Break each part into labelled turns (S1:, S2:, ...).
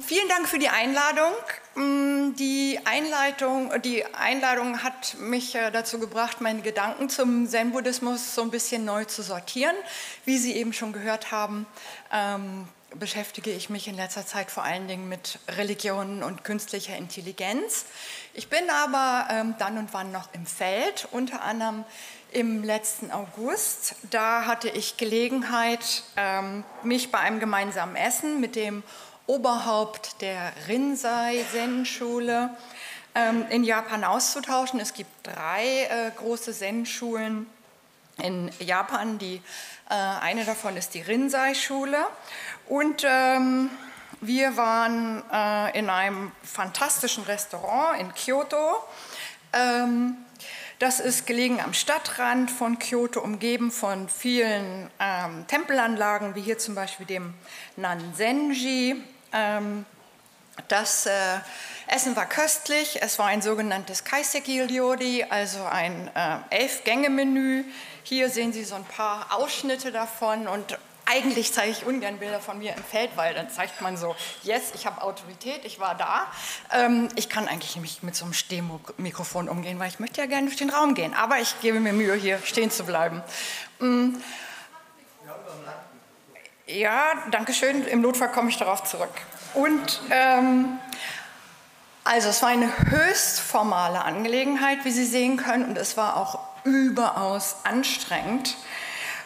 S1: vielen Dank für die Einladung. Mm, die, Einleitung, die Einladung hat mich äh, dazu gebracht, meine Gedanken zum Zen-Buddhismus so ein bisschen neu zu sortieren. Wie Sie eben schon gehört haben, ähm, beschäftige ich mich in letzter Zeit vor allen Dingen mit Religionen und künstlicher Intelligenz. Ich bin aber ähm, dann und wann noch im Feld, unter anderem im letzten August. Da hatte ich Gelegenheit, ähm, mich bei einem gemeinsamen Essen mit dem Oberhaupt der Rinzai Zen-Schule ähm, in Japan auszutauschen. Es gibt drei äh, große Zen-Schulen in Japan. Die, äh, eine davon ist die Rinzai-Schule. Und ähm, wir waren äh, in einem fantastischen Restaurant in Kyoto. Ähm, das ist gelegen am Stadtrand von Kyoto, umgeben von vielen Tempelanlagen, wie hier zum Beispiel dem Nanzenji. Ähm, das äh, Essen war köstlich. Es war ein sogenanntes Kaiseki Ryori, also ein äh, Elf-Gänge-Menü. Hier sehen Sie so ein paar Ausschnitte davon und eigentlich zeige ich ungern Bilder von mir im Feld, weil dann zeigt man so, yes, ich habe Autorität, ich war da. Ähm, ich kann eigentlich nicht mit so einem Stehmikrofon umgehen, weil ich möchte ja gerne durch den Raum gehen. Aber ich gebe mir Mühe, hier stehen zu bleiben. Mm. Ja, danke schön. Im Notfall komme ich darauf zurück. Und ähm, also es war eine höchst formale Angelegenheit, wie Sie sehen können, und es war auch überaus anstrengend,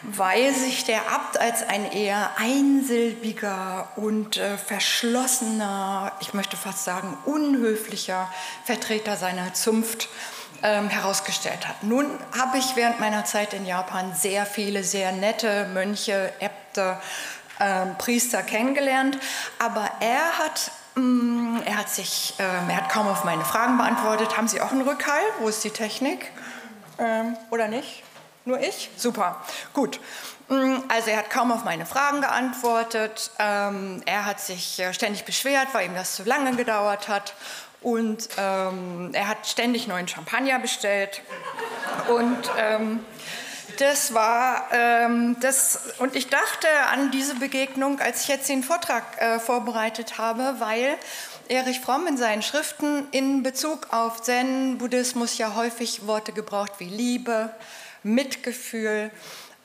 S1: weil sich der Abt als ein eher einsilbiger und äh, verschlossener, ich möchte fast sagen unhöflicher Vertreter seiner Zunft ähm, herausgestellt hat. Nun habe ich während meiner Zeit in Japan sehr viele sehr nette Mönche, Äbte, ähm, Priester kennengelernt, aber er hat mm, er hat, sich, ähm, er hat kaum auf meine Fragen beantwortet. Haben Sie auch einen Rückhall? Wo ist die Technik? Ähm, oder nicht? Nur ich? Super, gut. Mm, also er hat kaum auf meine Fragen geantwortet. Ähm, er hat sich äh, ständig beschwert, weil ihm das zu lange gedauert hat. Und ähm, er hat ständig neuen Champagner bestellt. Und ähm, das war ähm, das, und ich dachte an diese Begegnung, als ich jetzt den Vortrag äh, vorbereitet habe, weil Erich Fromm in seinen Schriften in Bezug auf Zen-Buddhismus ja häufig Worte gebraucht wie Liebe, Mitgefühl.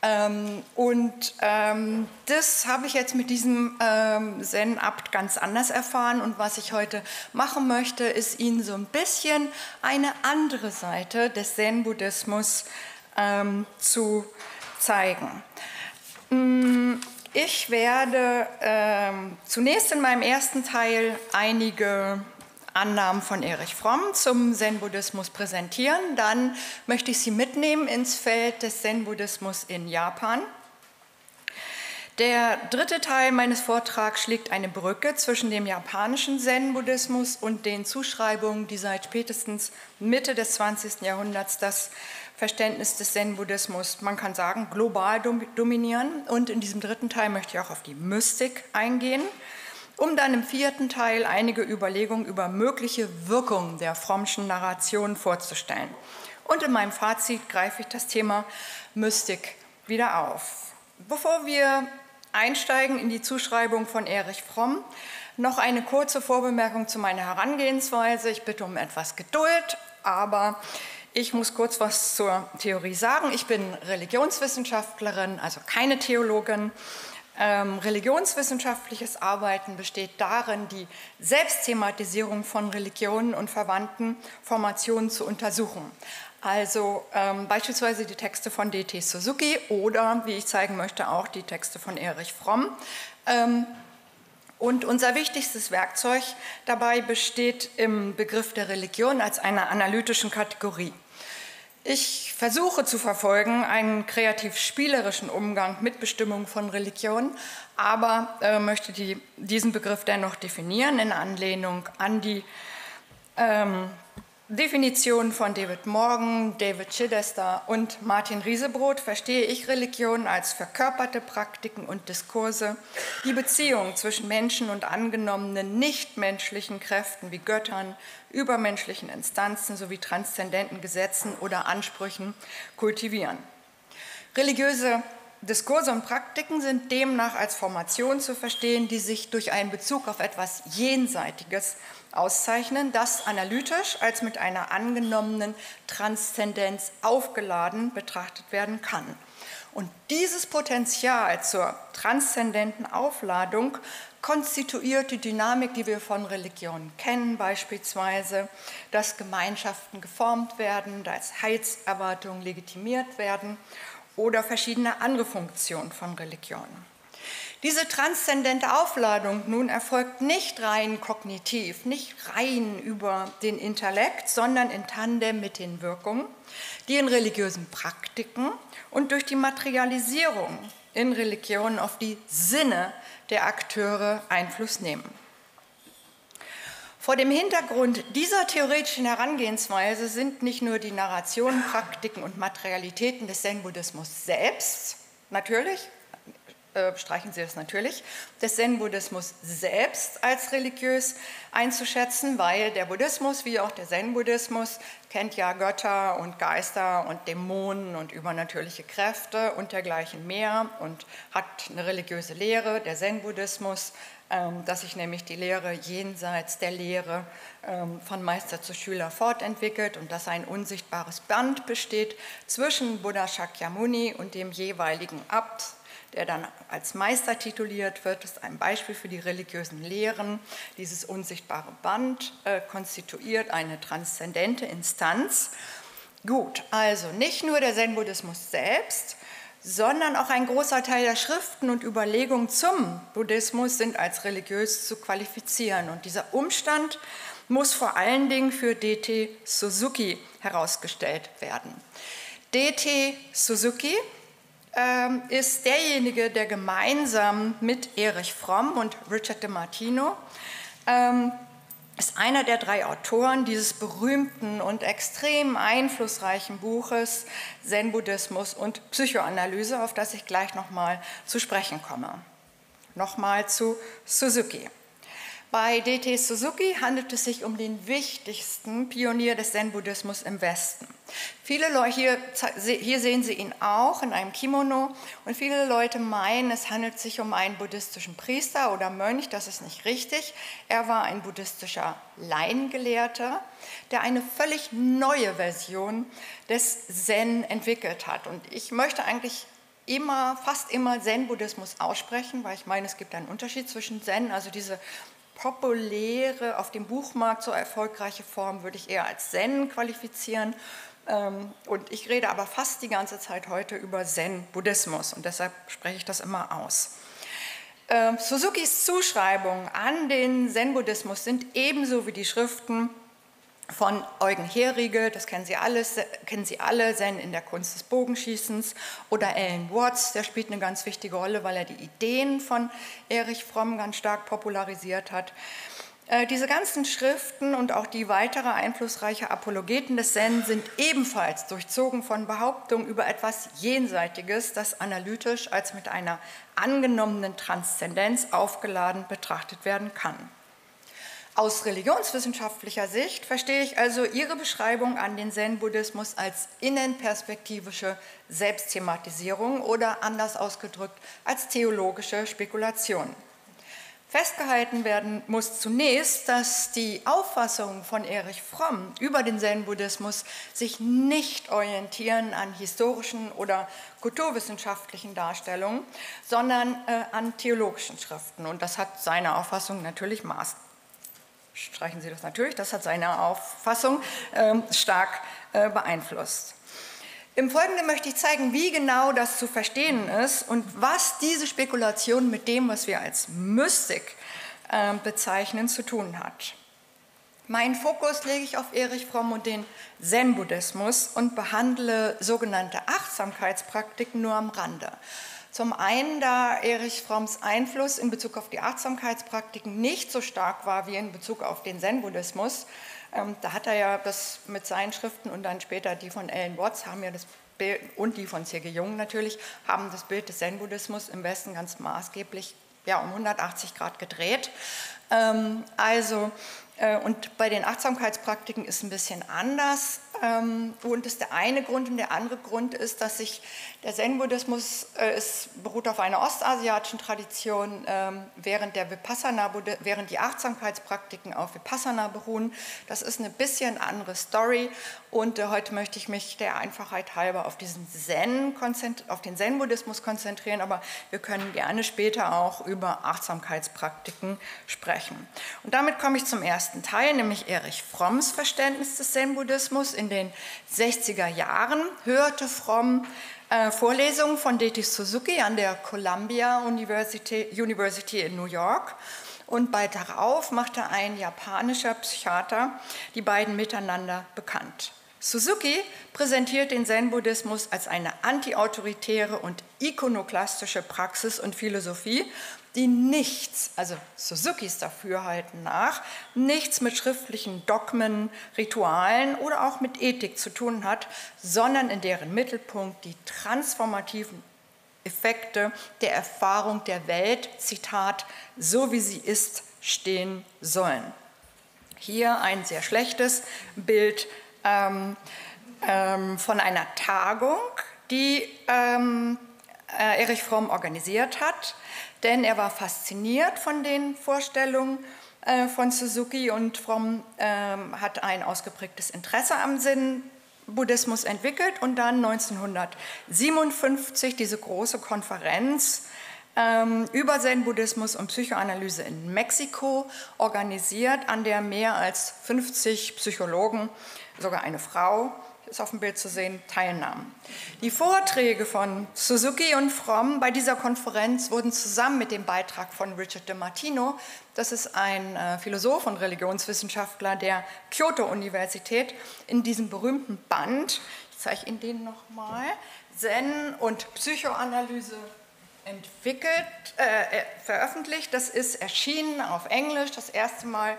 S1: Ähm, und ähm, das habe ich jetzt mit diesem ähm, Zen-Abt ganz anders erfahren. Und was ich heute machen möchte, ist Ihnen so ein bisschen eine andere Seite des Zen-Buddhismus ähm, zu zeigen. Mm, ich werde ähm, zunächst in meinem ersten Teil einige Annahmen von Erich Fromm zum Zen-Buddhismus präsentieren. Dann möchte ich Sie mitnehmen ins Feld des Zen-Buddhismus in Japan. Der dritte Teil meines Vortrags schlägt eine Brücke zwischen dem japanischen Zen-Buddhismus und den Zuschreibungen, die seit spätestens Mitte des 20. Jahrhunderts das Verständnis des Zen-Buddhismus, man kann sagen, global dominieren. Und in diesem dritten Teil möchte ich auch auf die Mystik eingehen um dann im vierten Teil einige Überlegungen über mögliche Wirkungen der Frommschen Narration vorzustellen. Und in meinem Fazit greife ich das Thema Mystik wieder auf. Bevor wir einsteigen in die Zuschreibung von Erich Fromm, noch eine kurze Vorbemerkung zu meiner Herangehensweise. Ich bitte um etwas Geduld, aber ich muss kurz was zur Theorie sagen. Ich bin Religionswissenschaftlerin, also keine Theologin. Ähm, religionswissenschaftliches Arbeiten besteht darin, die Selbstthematisierung von Religionen und verwandten Formationen zu untersuchen. Also ähm, beispielsweise die Texte von D.T. Suzuki oder, wie ich zeigen möchte, auch die Texte von Erich Fromm. Ähm, und unser wichtigstes Werkzeug dabei besteht im Begriff der Religion als einer analytischen Kategorie. Ich versuche zu verfolgen einen kreativ-spielerischen Umgang mit Bestimmung von Religion, aber äh, möchte die, diesen Begriff dennoch definieren in Anlehnung an die ähm, Definition von David Morgan, David Chidester und Martin Riesebrot verstehe ich Religion als verkörperte Praktiken und Diskurse, die Beziehung zwischen Menschen und angenommenen nichtmenschlichen Kräften wie Göttern, übermenschlichen Instanzen sowie transzendenten Gesetzen oder Ansprüchen kultivieren. Religiöse Diskurse und Praktiken sind demnach als Formation zu verstehen, die sich durch einen Bezug auf etwas Jenseitiges auszeichnen, das analytisch als mit einer angenommenen Transzendenz aufgeladen betrachtet werden kann. Und dieses Potenzial zur transzendenten Aufladung konstituiert die Dynamik, die wir von Religionen kennen, beispielsweise, dass Gemeinschaften geformt werden, dass Heilserwartungen legitimiert werden oder verschiedene andere Funktionen von Religionen. Diese transzendente Aufladung nun erfolgt nicht rein kognitiv, nicht rein über den Intellekt, sondern in Tandem mit den Wirkungen, die in religiösen Praktiken und durch die Materialisierung in Religionen auf die Sinne der Akteure Einfluss nehmen. Vor dem Hintergrund dieser theoretischen Herangehensweise sind nicht nur die Narrationen, Praktiken und Materialitäten des Zen-Buddhismus selbst natürlich, äh, streichen Sie das natürlich, des Zen-Buddhismus selbst als religiös einzuschätzen, weil der Buddhismus wie auch der Zen-Buddhismus kennt ja Götter und Geister und Dämonen und übernatürliche Kräfte und dergleichen mehr und hat eine religiöse Lehre, der Zen-Buddhismus ähm, dass sich nämlich die Lehre jenseits der Lehre ähm, von Meister zu Schüler fortentwickelt und dass ein unsichtbares Band besteht zwischen Buddha Shakyamuni und dem jeweiligen Abt, der dann als Meister tituliert wird. Ist ein Beispiel für die religiösen Lehren. Dieses unsichtbare Band äh, konstituiert eine transzendente Instanz. Gut, also nicht nur der Zen-Buddhismus selbst, sondern auch ein großer Teil der Schriften und Überlegungen zum Buddhismus sind als religiös zu qualifizieren. Und dieser Umstand muss vor allen Dingen für DT Suzuki herausgestellt werden. DT Suzuki ist derjenige, der gemeinsam mit Erich Fromm und Richard de Martino ähm, ist einer der drei Autoren dieses berühmten und extrem einflussreichen Buches Zen-Buddhismus und Psychoanalyse, auf das ich gleich nochmal zu sprechen komme. Nochmal zu Suzuki. Bei DT Suzuki handelt es sich um den wichtigsten Pionier des Zen-Buddhismus im Westen. Viele Leute, hier, hier sehen Sie ihn auch in einem Kimono, und viele Leute meinen, es handelt sich um einen buddhistischen Priester oder Mönch. Das ist nicht richtig. Er war ein buddhistischer Laiengelehrter, der eine völlig neue Version des Zen entwickelt hat. Und ich möchte eigentlich immer, fast immer Zen-Buddhismus aussprechen, weil ich meine, es gibt einen Unterschied zwischen Zen, also diese populäre, auf dem Buchmarkt so erfolgreiche Form würde ich eher als Zen qualifizieren. Ähm, und ich rede aber fast die ganze Zeit heute über Zen-Buddhismus und deshalb spreche ich das immer aus. Ähm, Suzukis Zuschreibungen an den Zen-Buddhismus sind ebenso wie die Schriften von Eugen Herriegel, das kennen Sie, alle, kennen Sie alle, Zen in der Kunst des Bogenschießens, oder Alan Watts, der spielt eine ganz wichtige Rolle, weil er die Ideen von Erich Fromm ganz stark popularisiert hat. Äh, diese ganzen Schriften und auch die weitere einflussreiche Apologeten des Zen sind ebenfalls durchzogen von Behauptungen über etwas Jenseitiges, das analytisch als mit einer angenommenen Transzendenz aufgeladen betrachtet werden kann. Aus religionswissenschaftlicher Sicht verstehe ich also Ihre Beschreibung an den Zen-Buddhismus als innenperspektivische Selbstthematisierung oder anders ausgedrückt als theologische Spekulation. Festgehalten werden muss zunächst, dass die Auffassungen von Erich Fromm über den Zen-Buddhismus sich nicht orientieren an historischen oder kulturwissenschaftlichen Darstellungen, sondern äh, an theologischen Schriften. Und das hat seine Auffassung natürlich maßgeblich streichen Sie das natürlich, das hat seine Auffassung ähm, stark äh, beeinflusst. Im Folgenden möchte ich zeigen, wie genau das zu verstehen ist und was diese Spekulation mit dem, was wir als Mystik äh, bezeichnen, zu tun hat. Meinen Fokus lege ich auf Erich Fromm und den Zen-Buddhismus und behandle sogenannte Achtsamkeitspraktiken nur am Rande. Zum einen, da Erich Fromms Einfluss in Bezug auf die Achtsamkeitspraktiken nicht so stark war wie in Bezug auf den Zen-Buddhismus. Ähm, da hat er ja das mit seinen Schriften und dann später die von Ellen Watts haben ja das Bild, und die von C.G. Jung natürlich, haben das Bild des Zen-Buddhismus im Westen ganz maßgeblich ja, um 180 Grad gedreht. Ähm, also, äh, und bei den Achtsamkeitspraktiken ist ein bisschen anders. Ähm, und das ist der eine Grund. Und der andere Grund ist, dass sich der Zen-Buddhismus äh, beruht auf einer ostasiatischen Tradition, ähm, während, der Vipassana, während die Achtsamkeitspraktiken auf Vipassana beruhen. Das ist eine bisschen andere Story. Und äh, heute möchte ich mich der Einfachheit halber auf, diesen Zen auf den Zen-Buddhismus konzentrieren. Aber wir können gerne später auch über Achtsamkeitspraktiken sprechen. Und damit komme ich zum ersten Teil, nämlich Erich Fromms Verständnis des Zen-Buddhismus. In den 60er Jahren hörte Fromm äh, Vorlesungen von Deti Suzuki an der Columbia University, University in New York. Und bald darauf machte ein japanischer Psychiater die beiden miteinander bekannt. Suzuki präsentiert den Zen-Buddhismus als eine antiautoritäre und ikonoklastische Praxis und Philosophie die nichts, also Suzukis Dafürhalten nach, nichts mit schriftlichen Dogmen, Ritualen oder auch mit Ethik zu tun hat, sondern in deren Mittelpunkt die transformativen Effekte der Erfahrung der Welt, Zitat, so wie sie ist, stehen sollen. Hier ein sehr schlechtes Bild ähm, ähm, von einer Tagung, die ähm, äh, Erich Fromm organisiert hat denn er war fasziniert von den Vorstellungen äh, von Suzuki und Fromm ähm, hat ein ausgeprägtes Interesse am Sinn Buddhismus entwickelt und dann 1957 diese große Konferenz ähm, über Zen-Buddhismus und Psychoanalyse in Mexiko organisiert, an der mehr als 50 Psychologen, sogar eine Frau, ist auf dem Bild zu sehen, teilnahmen. Die Vorträge von Suzuki und Fromm bei dieser Konferenz wurden zusammen mit dem Beitrag von Richard de Martino, das ist ein äh, Philosoph und Religionswissenschaftler der Kyoto-Universität, in diesem berühmten Band, ich zeige Ihnen den nochmal, Zen und Psychoanalyse entwickelt, äh, äh veröffentlicht. Das ist erschienen auf Englisch, das erste Mal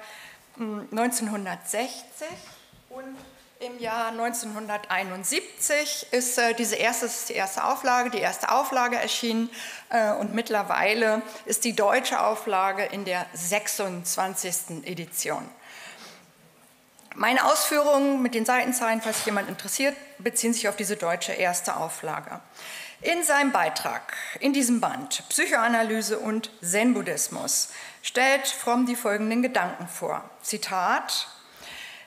S1: 1960 hm, und im Jahr 1971 ist äh, diese erste, ist die erste Auflage, die erste Auflage erschienen äh, und mittlerweile ist die deutsche Auflage in der 26. Edition. Meine Ausführungen mit den Seitenzahlen, falls jemand interessiert, beziehen sich auf diese deutsche erste Auflage. In seinem Beitrag in diesem Band Psychoanalyse und Zen-Buddhismus stellt Fromm die folgenden Gedanken vor. Zitat,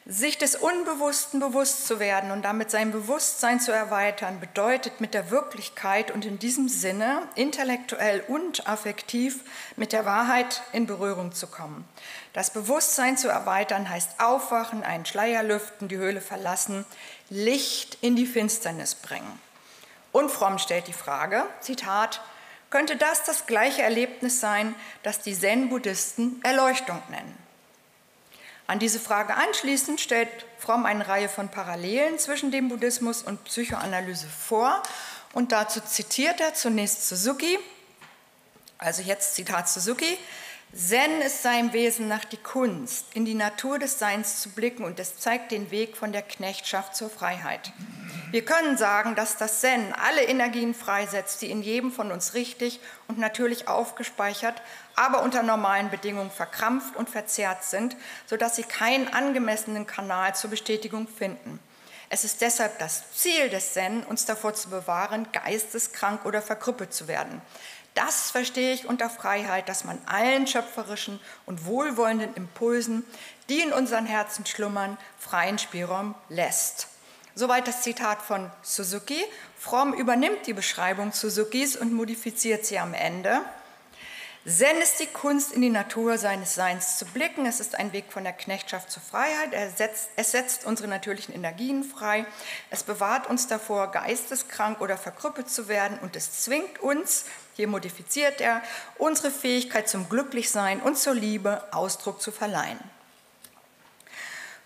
S1: sich des Unbewussten bewusst zu werden und damit sein Bewusstsein zu erweitern, bedeutet mit der Wirklichkeit und in diesem Sinne intellektuell und affektiv mit der Wahrheit in Berührung zu kommen. Das Bewusstsein zu erweitern heißt aufwachen, einen Schleier lüften, die Höhle verlassen, Licht in die Finsternis bringen. Und Fromm stellt die Frage, Zitat, könnte das das gleiche Erlebnis sein, das die Zen-Buddhisten Erleuchtung nennen? An diese Frage anschließend stellt Fromm eine Reihe von Parallelen zwischen dem Buddhismus und Psychoanalyse vor. Und dazu zitiert er zunächst Suzuki, also jetzt Zitat Suzuki, Zen ist seinem Wesen nach die Kunst, in die Natur des Seins zu blicken und es zeigt den Weg von der Knechtschaft zur Freiheit. Wir können sagen, dass das Zen alle Energien freisetzt, die in jedem von uns richtig und natürlich aufgespeichert, aber unter normalen Bedingungen verkrampft und verzerrt sind, sodass sie keinen angemessenen Kanal zur Bestätigung finden. Es ist deshalb das Ziel des Zen, uns davor zu bewahren, geisteskrank oder verkrüppelt zu werden. Das verstehe ich unter Freiheit, dass man allen schöpferischen und wohlwollenden Impulsen, die in unseren Herzen schlummern, freien Spielraum lässt. Soweit das Zitat von Suzuki. Fromm übernimmt die Beschreibung Suzukis und modifiziert sie am Ende. Zen ist die Kunst, in die Natur seines Seins zu blicken. Es ist ein Weg von der Knechtschaft zur Freiheit. Setzt, es setzt unsere natürlichen Energien frei. Es bewahrt uns davor, geisteskrank oder verkrüppelt zu werden. Und es zwingt uns, hier modifiziert er, unsere Fähigkeit zum Glücklichsein und zur Liebe Ausdruck zu verleihen.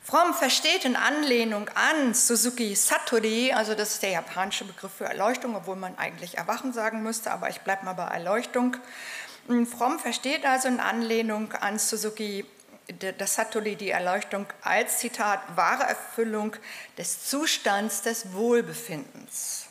S1: Fromm versteht in Anlehnung an Suzuki Satori, also das ist der japanische Begriff für Erleuchtung, obwohl man eigentlich Erwachen sagen müsste, aber ich bleibe mal bei Erleuchtung. Hm, Fromm versteht also in Anlehnung an Suzuki das Satori die Erleuchtung als Zitat wahre Erfüllung des Zustands des Wohlbefindens.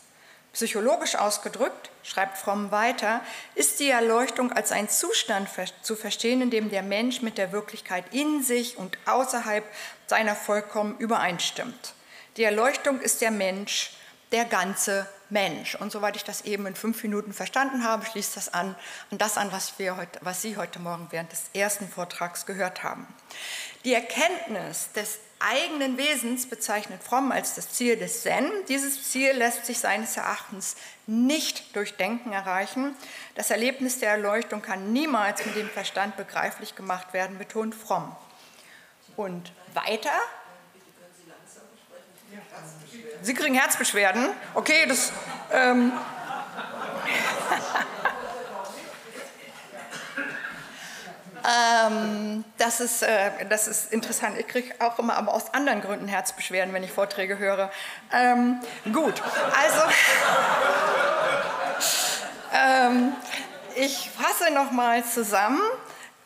S1: Psychologisch ausgedrückt, schreibt Fromm weiter, ist die Erleuchtung als ein Zustand zu verstehen, in dem der Mensch mit der Wirklichkeit in sich und außerhalb seiner vollkommen übereinstimmt. Die Erleuchtung ist der Mensch, der ganze Mensch. Und soweit ich das eben in fünf Minuten verstanden habe, schließt das an, an das an, was, wir heute, was Sie heute Morgen während des ersten Vortrags gehört haben. Die Erkenntnis des eigenen Wesens bezeichnet Fromm als das Ziel des Zen. Dieses Ziel lässt sich seines Erachtens nicht durch Denken erreichen. Das Erlebnis der Erleuchtung kann niemals mit dem Verstand begreiflich gemacht werden, betont Fromm. Und weiter Sie kriegen Herzbeschwerden. Okay, das. Ähm, ähm, das, ist, äh, das ist interessant. Ich kriege auch immer aber aus anderen Gründen Herzbeschwerden, wenn ich Vorträge höre. Ähm, gut, also. Ähm, ich fasse nochmal zusammen.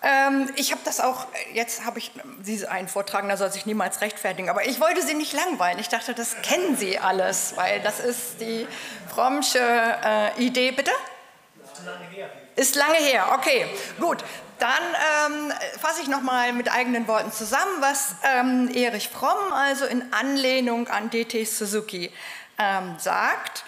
S1: Ähm, ich habe das auch, jetzt habe ich Sie einen Vortrag, da soll sich niemals rechtfertigen, aber ich wollte Sie nicht langweilen. Ich dachte, das kennen Sie alles, weil das ist die frommsche äh, Idee. Bitte? Ist lange her. Ist lange her, okay, gut. Dann ähm, fasse ich nochmal mit eigenen Worten zusammen, was ähm, Erich Fromm also in Anlehnung an D.T. Suzuki ähm, sagt.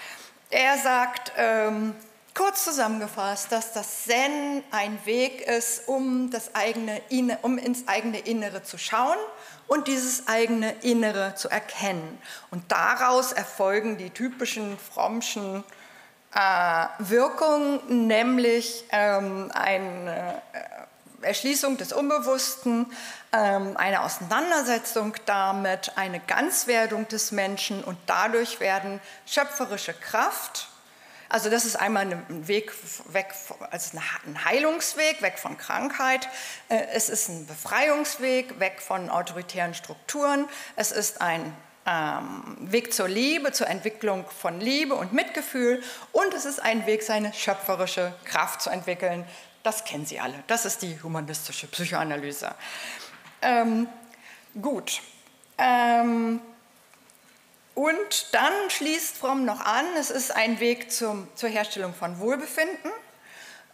S1: Er sagt, ähm, Kurz zusammengefasst, dass das Zen ein Weg ist, um, das eigene, um ins eigene Innere zu schauen und dieses eigene Innere zu erkennen. Und daraus erfolgen die typischen frommschen äh, Wirkungen, nämlich ähm, eine äh, Erschließung des Unbewussten, ähm, eine Auseinandersetzung damit, eine Ganzwerdung des Menschen und dadurch werden schöpferische Kraft, also das ist einmal ein Weg weg, also ein Heilungsweg, weg von Krankheit. Äh, es ist ein Befreiungsweg, weg von autoritären Strukturen. Es ist ein ähm, Weg zur Liebe, zur Entwicklung von Liebe und Mitgefühl. Und es ist ein Weg, seine schöpferische Kraft zu entwickeln. Das kennen Sie alle. Das ist die humanistische Psychoanalyse. Ähm, gut. Ähm, und dann schließt Fromm noch an, es ist ein Weg zum, zur Herstellung von Wohlbefinden.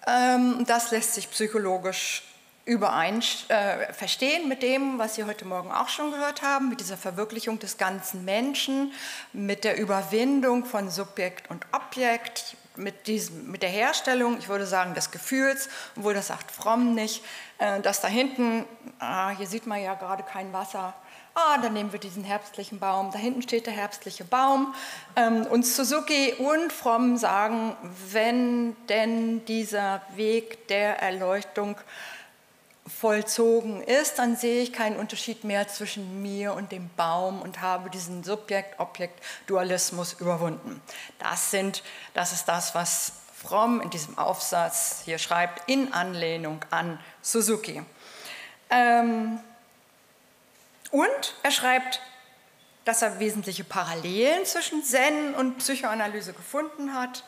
S1: Ähm, das lässt sich psychologisch überein äh, verstehen mit dem, was Sie heute Morgen auch schon gehört haben, mit dieser Verwirklichung des ganzen Menschen, mit der Überwindung von Subjekt und Objekt, mit, diesem, mit der Herstellung, ich würde sagen, des Gefühls, obwohl das sagt Fromm nicht, äh, dass da hinten, ah, hier sieht man ja gerade kein Wasser, ah, dann nehmen wir diesen herbstlichen Baum, da hinten steht der herbstliche Baum. Ähm, und Suzuki und Fromm sagen, wenn denn dieser Weg der Erleuchtung vollzogen ist, dann sehe ich keinen Unterschied mehr zwischen mir und dem Baum und habe diesen Subjekt-Objekt-Dualismus überwunden. Das, sind, das ist das, was Fromm in diesem Aufsatz hier schreibt, in Anlehnung an Suzuki. Ähm, und er schreibt, dass er wesentliche Parallelen zwischen Zen und Psychoanalyse gefunden hat.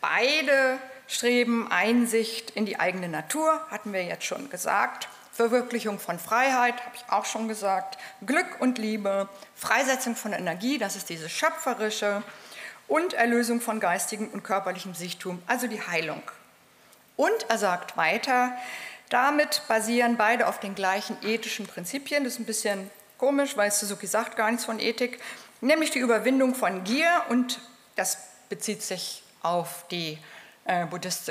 S1: Beide streben Einsicht in die eigene Natur, hatten wir jetzt schon gesagt. Verwirklichung von Freiheit, habe ich auch schon gesagt. Glück und Liebe, Freisetzung von Energie, das ist diese schöpferische. Und Erlösung von geistigem und körperlichem Sichtum, also die Heilung. Und er sagt weiter, damit basieren beide auf den gleichen ethischen Prinzipien. Das ist ein bisschen komisch, weil Suzuki sagt gar nichts von Ethik, nämlich die Überwindung von Gier und das bezieht sich auf die, äh,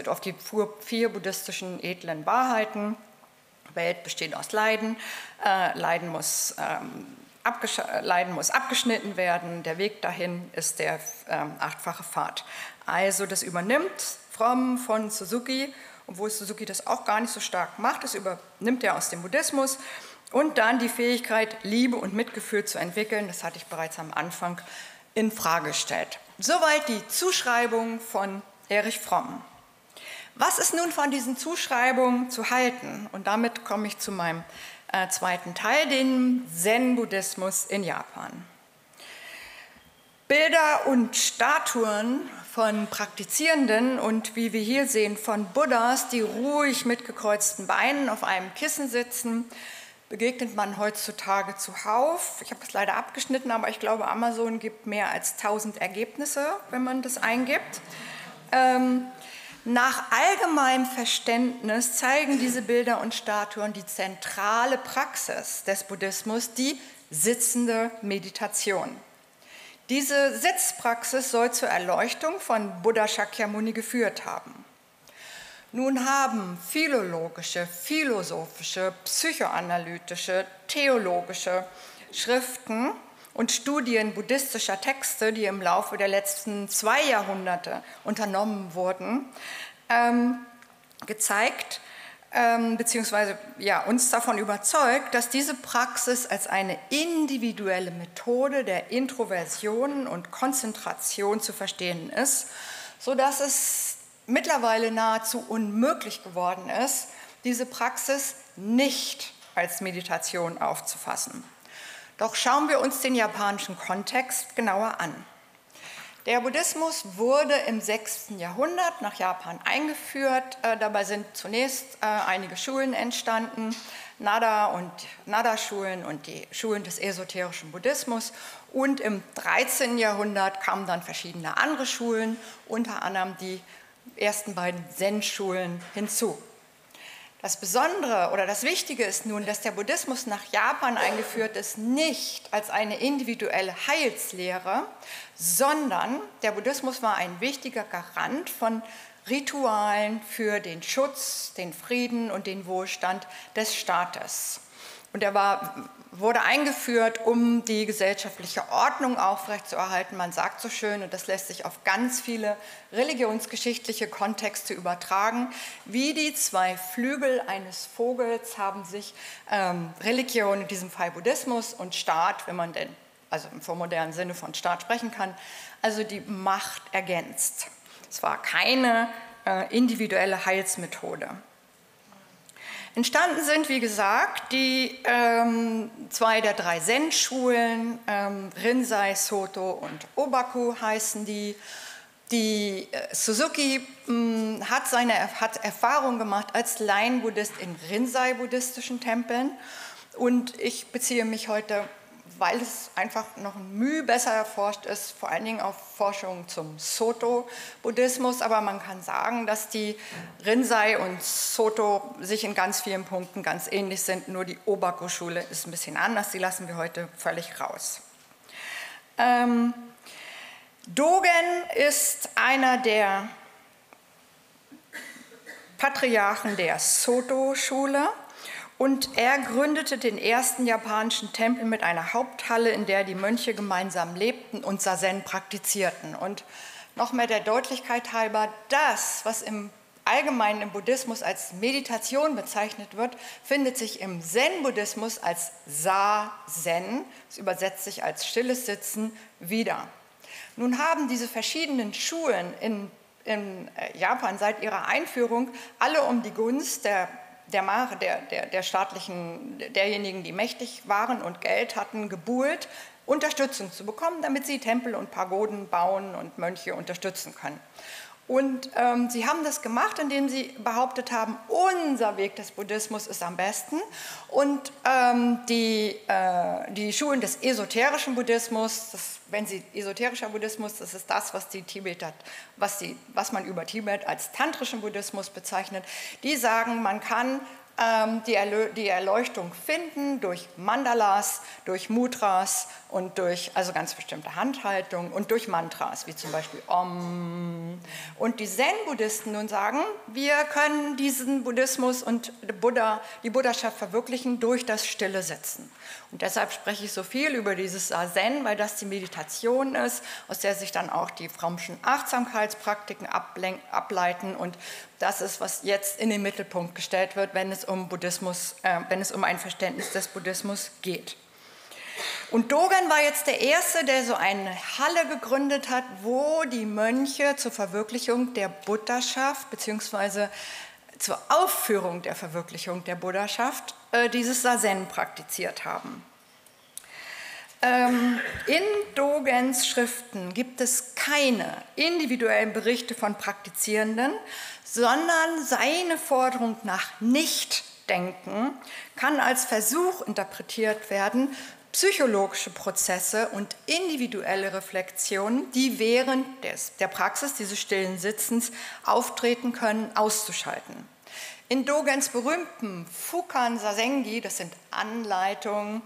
S1: auf die vier buddhistischen edlen Wahrheiten. Welt besteht aus Leiden, äh, Leiden, muss, ähm, Leiden muss abgeschnitten werden, der Weg dahin ist der ähm, achtfache Pfad. Also das übernimmt Fromm von Suzuki obwohl Suzuki das auch gar nicht so stark macht. Das übernimmt er aus dem Buddhismus. Und dann die Fähigkeit, Liebe und Mitgefühl zu entwickeln, das hatte ich bereits am Anfang in Frage gestellt. Soweit die Zuschreibung von Erich Fromm. Was ist nun von diesen Zuschreibungen zu halten? Und damit komme ich zu meinem äh, zweiten Teil, dem Zen-Buddhismus in Japan. Bilder und Statuen von Praktizierenden und wie wir hier sehen von Buddhas, die ruhig mit gekreuzten Beinen auf einem Kissen sitzen, begegnet man heutzutage zuhauf. Ich habe es leider abgeschnitten, aber ich glaube, Amazon gibt mehr als 1000 Ergebnisse, wenn man das eingibt. Ähm, nach allgemeinem Verständnis zeigen diese Bilder und Statuen die zentrale Praxis des Buddhismus, die sitzende Meditation. Diese Sitzpraxis soll zur Erleuchtung von Buddha Shakyamuni geführt haben. Nun haben philologische, philosophische, psychoanalytische, theologische Schriften und Studien buddhistischer Texte, die im Laufe der letzten zwei Jahrhunderte unternommen wurden, ähm, gezeigt, ähm, beziehungsweise ja, uns davon überzeugt, dass diese Praxis als eine individuelle Methode der Introversion und Konzentration zu verstehen ist, sodass es mittlerweile nahezu unmöglich geworden ist, diese Praxis nicht als Meditation aufzufassen. Doch schauen wir uns den japanischen Kontext genauer an. Der Buddhismus wurde im 6. Jahrhundert nach Japan eingeführt. Äh, dabei sind zunächst äh, einige Schulen entstanden, Nada und Nada-Schulen und die Schulen des esoterischen Buddhismus. Und im 13. Jahrhundert kamen dann verschiedene andere Schulen, unter anderem die ersten beiden Zen-Schulen hinzu. Das Besondere oder das Wichtige ist nun, dass der Buddhismus nach Japan eingeführt ist, nicht als eine individuelle Heilslehre, sondern der Buddhismus war ein wichtiger Garant von Ritualen für den Schutz, den Frieden und den Wohlstand des Staates. Und er war wurde eingeführt, um die gesellschaftliche Ordnung aufrechtzuerhalten. Man sagt so schön, und das lässt sich auf ganz viele religionsgeschichtliche Kontexte übertragen, wie die zwei Flügel eines Vogels haben sich ähm, Religion, in diesem Fall Buddhismus und Staat, wenn man denn also im vormodernen Sinne von Staat sprechen kann, also die Macht ergänzt. Es war keine äh, individuelle Heilsmethode. Entstanden sind, wie gesagt, die ähm, zwei der drei Zen-Schulen, ähm, Rinzai, Soto und Obaku heißen die. Die äh, Suzuki mh, hm, hat seine hat Erfahrung gemacht als Laien-Buddhist in Rinzai-buddhistischen Tempeln und ich beziehe mich heute weil es einfach noch Mühe besser erforscht ist, vor allen Dingen auf Forschung zum Soto-Buddhismus. Aber man kann sagen, dass die Rinzai und Soto sich in ganz vielen Punkten ganz ähnlich sind. Nur die Obaku-Schule ist ein bisschen anders. Die lassen wir heute völlig raus. Ähm, Dogen ist einer der Patriarchen der Soto-Schule. Und er gründete den ersten japanischen Tempel mit einer Haupthalle, in der die Mönche gemeinsam lebten und Sazen praktizierten. Und noch mehr der Deutlichkeit halber, das, was im Allgemeinen im Buddhismus als Meditation bezeichnet wird, findet sich im Zen-Buddhismus als Sa-Zen, es übersetzt sich als stilles Sitzen, wieder. Nun haben diese verschiedenen Schulen in, in äh, Japan seit ihrer Einführung alle um die Gunst der der, der, der, der staatlichen, derjenigen, die mächtig waren und Geld hatten, gebuhlt, Unterstützung zu bekommen, damit sie Tempel und Pagoden bauen und Mönche unterstützen können. Und ähm, sie haben das gemacht, indem sie behauptet haben, unser Weg des Buddhismus ist am besten. Und ähm, die, äh, die Schulen des esoterischen Buddhismus, das, wenn sie esoterischer Buddhismus, das ist das, was, die Tibeter, was, die, was man über Tibet als tantrischen Buddhismus bezeichnet, die sagen, man kann die, die Erleuchtung finden durch Mandalas, durch Mudras und durch also ganz bestimmte Handhaltung und durch Mantras, wie zum Beispiel Om. Und die Zen-Buddhisten nun sagen, wir können diesen Buddhismus und Buddha, die Buddhaschaft verwirklichen durch das stille Sitzen. Und deshalb spreche ich so viel über dieses Zen, weil das die Meditation ist, aus der sich dann auch die Frommschen Achtsamkeitspraktiken ableiten. Und das ist, was jetzt in den Mittelpunkt gestellt wird, wenn es um Buddhismus, äh, wenn es um ein Verständnis des Buddhismus geht. Und Dogen war jetzt der Erste, der so eine Halle gegründet hat, wo die Mönche zur Verwirklichung der Buddhaschaft bzw. zur Aufführung der Verwirklichung der Buddhaschaft äh, dieses Sazen praktiziert haben. Ähm, in Dogens Schriften gibt es keine individuellen Berichte von Praktizierenden, sondern seine Forderung nach Nichtdenken kann als Versuch interpretiert werden, psychologische Prozesse und individuelle Reflexionen, die während des, der Praxis dieses stillen Sitzens auftreten können, auszuschalten. In Dogens berühmten Fukan Sasengi, das sind Anleitungen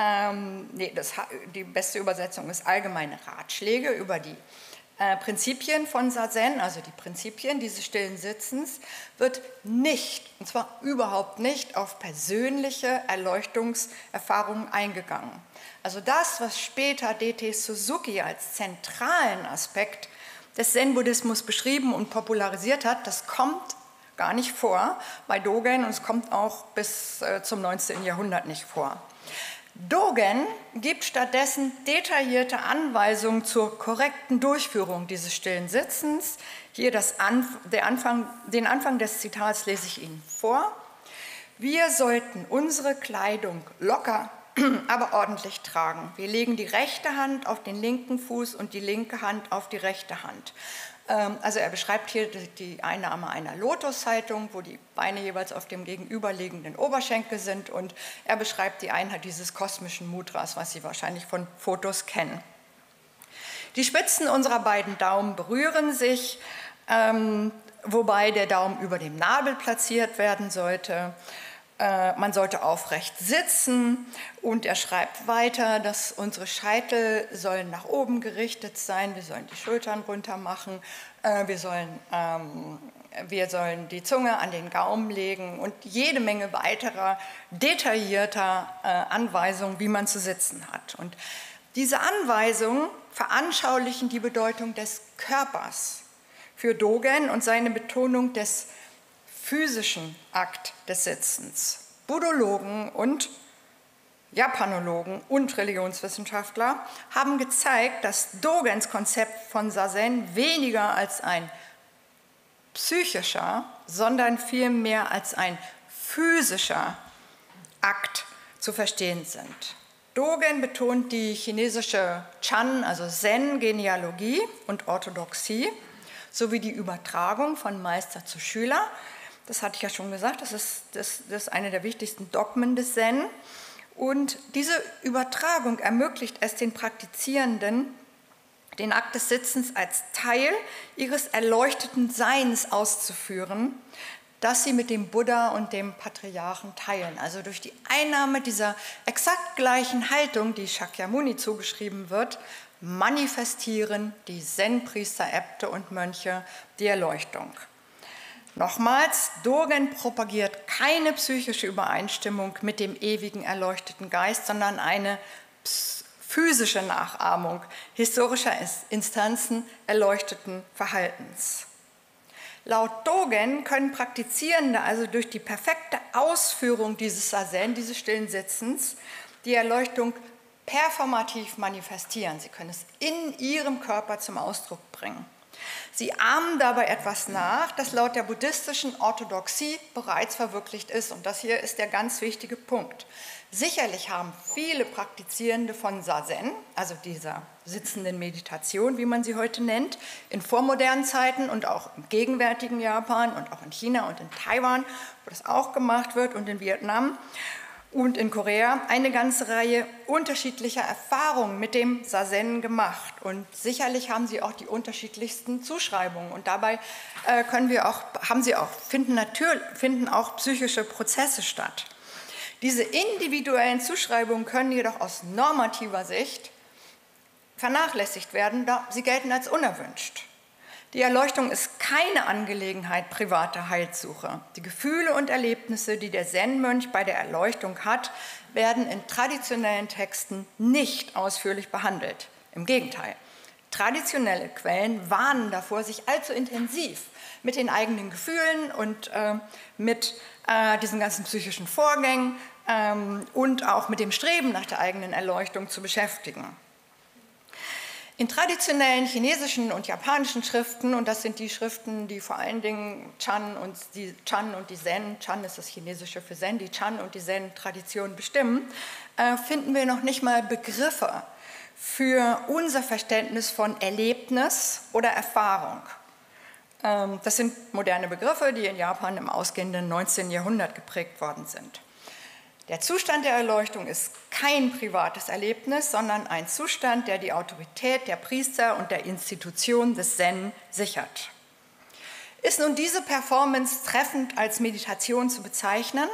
S1: ähm, nee, das, die beste Übersetzung ist allgemeine Ratschläge über die äh, Prinzipien von Sazen, also die Prinzipien dieses stillen Sitzens, wird nicht, und zwar überhaupt nicht, auf persönliche Erleuchtungserfahrungen eingegangen. Also das, was später D.T. Suzuki als zentralen Aspekt des Zen-Buddhismus beschrieben und popularisiert hat, das kommt gar nicht vor bei Dogen und es kommt auch bis äh, zum 19. Jahrhundert nicht vor. Dogen gibt stattdessen detaillierte Anweisungen zur korrekten Durchführung dieses stillen Sitzens. Hier Anf Anfang, den Anfang des Zitats lese ich Ihnen vor. Wir sollten unsere Kleidung locker, aber ordentlich tragen. Wir legen die rechte Hand auf den linken Fuß und die linke Hand auf die rechte Hand. Ähm, also er beschreibt hier die Einnahme einer Lotushaltung, wo die Beine jeweils auf dem gegenüberliegenden Oberschenkel sind und er beschreibt die Einheit dieses kosmischen Mudras, was Sie wahrscheinlich von Fotos kennen. Die Spitzen unserer beiden Daumen berühren sich, ähm, wobei der Daumen über dem Nabel platziert werden sollte. Äh, man sollte aufrecht sitzen und er schreibt weiter, dass unsere Scheitel sollen nach oben gerichtet sein, wir sollen die Schultern runter machen, äh, wir sollen, ähm, wir sollen die Zunge an den Gaumen legen und jede Menge weiterer detaillierter äh, Anweisungen, wie man zu sitzen hat. Und diese Anweisungen veranschaulichen die Bedeutung des Körpers. Für Dogen und seine Betonung des physischen Akt des Sitzens. Buddhologen und Japanologen und Religionswissenschaftler haben gezeigt, dass Dogens Konzept von Sazen weniger als ein psychischer, sondern vielmehr als ein physischer Akt zu verstehen sind. Dogen betont die chinesische Chan, also Zen-Genealogie und Orthodoxie sowie die Übertragung von Meister zu Schüler das hatte ich ja schon gesagt, das ist, das, das ist eine der wichtigsten Dogmen des Zen. Und diese Übertragung ermöglicht es den Praktizierenden, den Akt des Sitzens als Teil ihres erleuchteten Seins auszuführen, das sie mit dem Buddha und dem Patriarchen teilen. Also durch die Einnahme dieser exakt gleichen Haltung, die Shakyamuni zugeschrieben wird, manifestieren die Zen-Priester, Äbte und Mönche die Erleuchtung. Nochmals, Dogen propagiert keine psychische Übereinstimmung mit dem ewigen erleuchteten Geist, sondern eine physische Nachahmung historischer Instanzen erleuchteten Verhaltens. Laut Dogen können Praktizierende also durch die perfekte Ausführung dieses Sazen, dieses stillen Sitzens, die Erleuchtung performativ manifestieren. Sie können es in ihrem Körper zum Ausdruck bringen. Sie ahmen dabei etwas nach, das laut der buddhistischen Orthodoxie bereits verwirklicht ist. Und das hier ist der ganz wichtige Punkt. Sicherlich haben viele Praktizierende von Sazen, also dieser sitzenden Meditation, wie man sie heute nennt, in vormodernen Zeiten und auch im gegenwärtigen Japan und auch in China und in Taiwan, wo das auch gemacht wird, und in Vietnam, und in Korea eine ganze Reihe unterschiedlicher Erfahrungen mit dem Sazen gemacht. Und sicherlich haben sie auch die unterschiedlichsten Zuschreibungen. Und dabei äh, können wir auch, haben sie auch, finden, natürlich, finden auch psychische Prozesse statt. Diese individuellen Zuschreibungen können jedoch aus normativer Sicht vernachlässigt werden, da sie gelten als unerwünscht. Die Erleuchtung ist keine Angelegenheit privater Heilsuche. Die Gefühle und Erlebnisse, die der Zen-Mönch bei der Erleuchtung hat, werden in traditionellen Texten nicht ausführlich behandelt. Im Gegenteil. Traditionelle Quellen warnen davor, sich allzu intensiv mit den eigenen Gefühlen und äh, mit äh, diesen ganzen psychischen Vorgängen ähm, und auch mit dem Streben nach der eigenen Erleuchtung zu beschäftigen. In traditionellen chinesischen und japanischen Schriften, und das sind die Schriften, die vor allen Dingen Chan und die, Chan und die Zen, Chan ist das chinesische für Zen, die Chan und die Zen-Tradition bestimmen, äh, finden wir noch nicht mal Begriffe für unser Verständnis von Erlebnis oder Erfahrung. Ähm, das sind moderne Begriffe, die in Japan im ausgehenden 19. Jahrhundert geprägt worden sind. Der Zustand der Erleuchtung ist kein privates Erlebnis, sondern ein Zustand, der die Autorität der Priester und der Institution des Zen sichert. Ist nun diese Performance treffend als Meditation zu bezeichnen?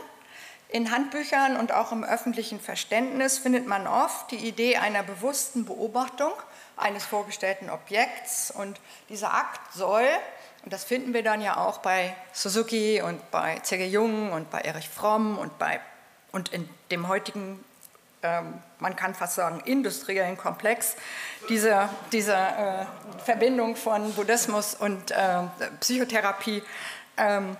S1: In Handbüchern und auch im öffentlichen Verständnis findet man oft die Idee einer bewussten Beobachtung eines vorgestellten Objekts und dieser Akt soll, und das finden wir dann ja auch bei Suzuki und bei C.G. Jung und bei Erich Fromm und, bei, und in dem heutigen, ähm, man kann fast sagen, industriellen Komplex, diese, diese äh, Verbindung von Buddhismus und äh, Psychotherapie. Ähm,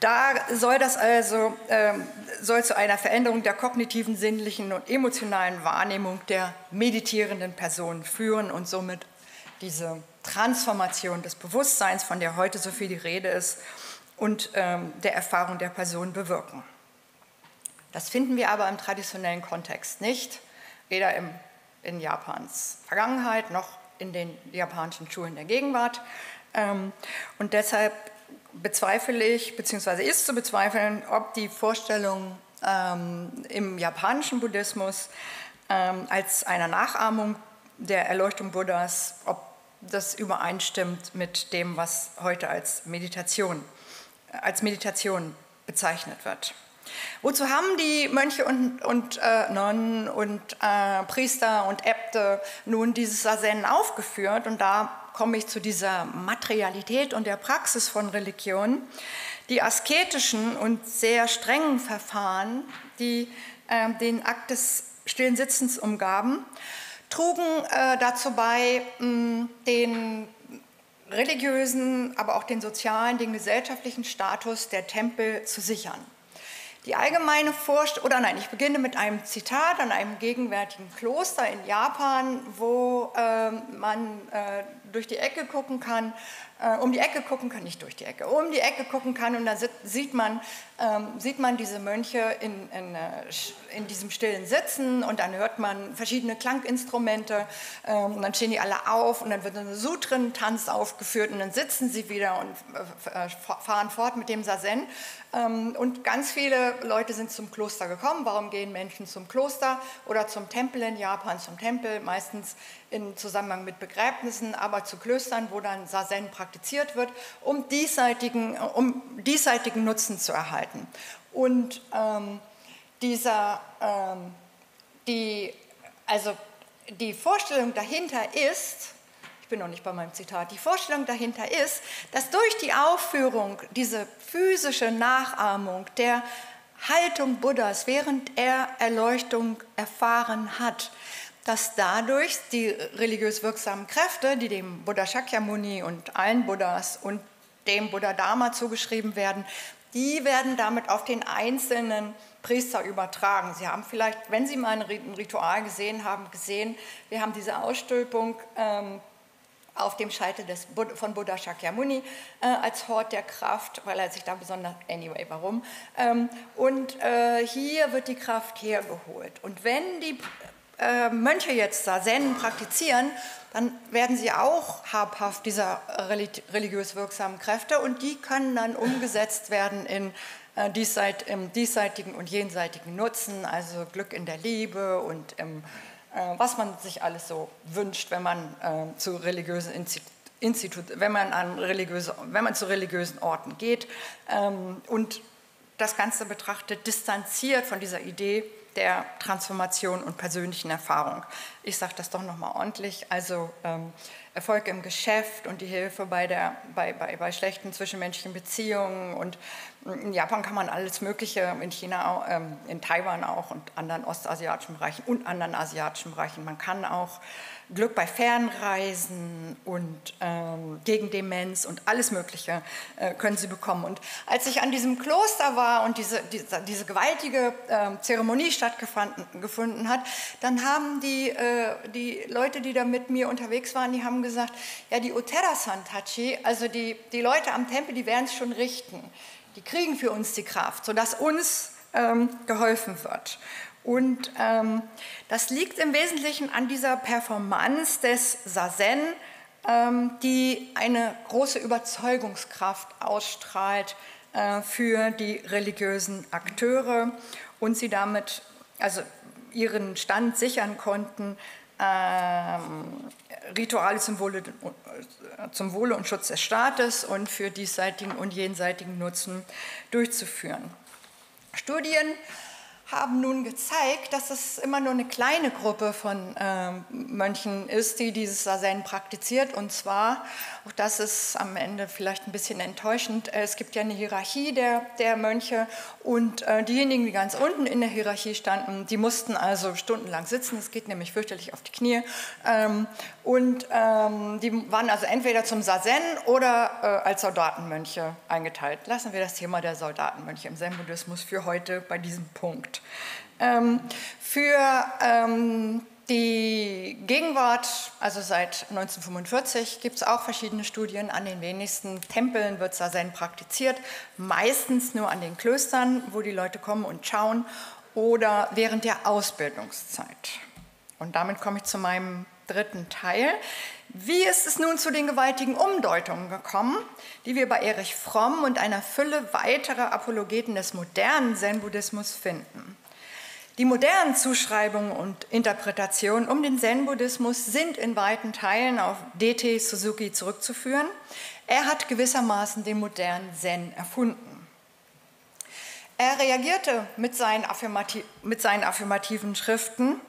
S1: da soll das also ähm, soll zu einer Veränderung der kognitiven, sinnlichen und emotionalen Wahrnehmung der meditierenden Person führen und somit diese Transformation des Bewusstseins, von der heute so viel die Rede ist, und ähm, der Erfahrung der Person bewirken. Das finden wir aber im traditionellen Kontext nicht, weder im, in Japans Vergangenheit noch in den japanischen Schulen der Gegenwart. Ähm, und deshalb bezweifle ich, beziehungsweise ist zu bezweifeln, ob die Vorstellung ähm, im japanischen Buddhismus ähm, als einer Nachahmung der Erleuchtung Buddhas, ob das übereinstimmt mit dem, was heute als Meditation, als Meditation bezeichnet wird. Wozu haben die Mönche und, und äh, Nonnen und äh, Priester und Äbte nun dieses Sazen aufgeführt? Und da komme ich zu dieser Materialität und der Praxis von Religion. Die asketischen und sehr strengen Verfahren, die äh, den Akt des stillen Sitzens umgaben, trugen äh, dazu bei, mh, den religiösen, aber auch den sozialen, den gesellschaftlichen Status der Tempel zu sichern. Die allgemeine Vorstellung, oder nein, ich beginne mit einem Zitat an einem gegenwärtigen Kloster in Japan, wo äh, man äh, durch die Ecke gucken kann, äh, um die Ecke gucken kann, nicht durch die Ecke, um die Ecke gucken kann und da sieht man, ähm, sieht man diese Mönche in, in, äh, in, diesem stillen Sitzen und dann hört man verschiedene Klanginstrumente ähm, und dann stehen die alle auf und dann wird ein Sutren-Tanz aufgeführt und dann sitzen sie wieder und äh, äh fahren fort mit dem Sazen ähm, und ganz viele Leute sind zum Kloster gekommen. Warum gehen Menschen zum Kloster oder zum Tempel in Japan? Zum Tempel meistens im Zusammenhang mit Begräbnissen, aber zu Klöstern, wo dann Sazen praktiziert wird, um diesseitigen, um diesseitigen Nutzen zu erhalten. Und ähm, dieser, ähm, die, also die Vorstellung dahinter ist, ich bin noch nicht bei meinem Zitat, die Vorstellung dahinter ist, dass durch die Aufführung, diese physische Nachahmung der Haltung Buddhas, während er Erleuchtung erfahren hat, dass dadurch die religiös wirksamen Kräfte, die dem Buddha Shakyamuni und allen Buddhas und dem Buddha Dharma zugeschrieben werden, die werden damit auf den einzelnen Priester übertragen. Sie haben vielleicht, wenn Sie mal ein Ritual gesehen haben, gesehen, wir haben diese Ausstülpung ähm, auf dem Scheitel des, von Buddha Shakyamuni äh, als Hort der Kraft, weil er sich da besonders, anyway, warum? Ähm, und äh, hier wird die Kraft hergeholt. Und wenn die äh, Mönche jetzt da Zen praktizieren, dann werden sie auch habhaft dieser religiös wirksamen Kräfte und die können dann umgesetzt werden in äh, im diesseitigen und jenseitigen Nutzen, also Glück in der Liebe und im äh, was man sich alles so wünscht, wenn man äh, zu religiösen Institut, wenn man an religiöse, wenn man zu religiösen Orten geht ähm, und das Ganze betrachtet, distanziert von dieser Idee der Transformation und persönlichen Erfahrung. Ich sage das doch nochmal ordentlich. Also ähm, Erfolg im Geschäft und die Hilfe bei, der, bei, bei, bei schlechten zwischenmenschlichen Beziehungen. Und in Japan kann man alles Mögliche, in China, ähm, in Taiwan auch und anderen ostasiatischen Bereichen und anderen asiatischen Bereichen. Man kann auch Glück bei Fernreisen und ähm, gegen Demenz und alles Mögliche äh, können sie bekommen. Und als ich an diesem Kloster war und diese, diese, diese gewaltige äh, Zeremonie stattgefunden hat, dann haben die, äh, die Leute, die da mit mir unterwegs waren, die haben gesagt, ja, die Otera Santachi, also die, die Leute am Tempel, die werden es schon richten. Die kriegen für uns die Kraft, sodass uns ähm, geholfen wird. Und ähm, das liegt im Wesentlichen an dieser Performance des Sazen, ähm, die eine große Überzeugungskraft ausstrahlt äh, für die religiösen Akteure und sie damit also ihren Stand sichern konnten, ähm, Rituale zum Wohle, zum Wohle und Schutz des Staates und für diesseitigen und jenseitigen Nutzen durchzuführen. Studien haben nun gezeigt, dass es immer nur eine kleine Gruppe von äh, Mönchen ist, die dieses Sazen praktiziert. Und zwar, auch das ist am Ende vielleicht ein bisschen enttäuschend, äh, es gibt ja eine Hierarchie der, der Mönche und äh, diejenigen, die ganz unten in der Hierarchie standen, die mussten also stundenlang sitzen. Das geht nämlich fürchterlich auf die Knie. Ähm, und ähm, die waren also entweder zum Sazen oder äh, als Soldatenmönche eingeteilt. Lassen wir das Thema der Soldatenmönche im Zen-Buddhismus für heute bei diesem Punkt. Ähm, für ähm, die Gegenwart, also seit 1945, gibt es auch verschiedene Studien. An den wenigsten Tempeln wird Sazen praktiziert, meistens nur an den Klöstern, wo die Leute kommen und schauen, oder während der Ausbildungszeit. Und damit komme ich zu meinem dritten Teil. Wie ist es nun zu den gewaltigen Umdeutungen gekommen, die wir bei Erich Fromm und einer Fülle weiterer Apologeten des modernen Zen-Buddhismus finden? Die modernen Zuschreibungen und Interpretationen um den Zen-Buddhismus sind in weiten Teilen auf DT Suzuki zurückzuführen. Er hat gewissermaßen den modernen Zen erfunden. Er reagierte mit seinen, affirmati mit seinen affirmativen Schriften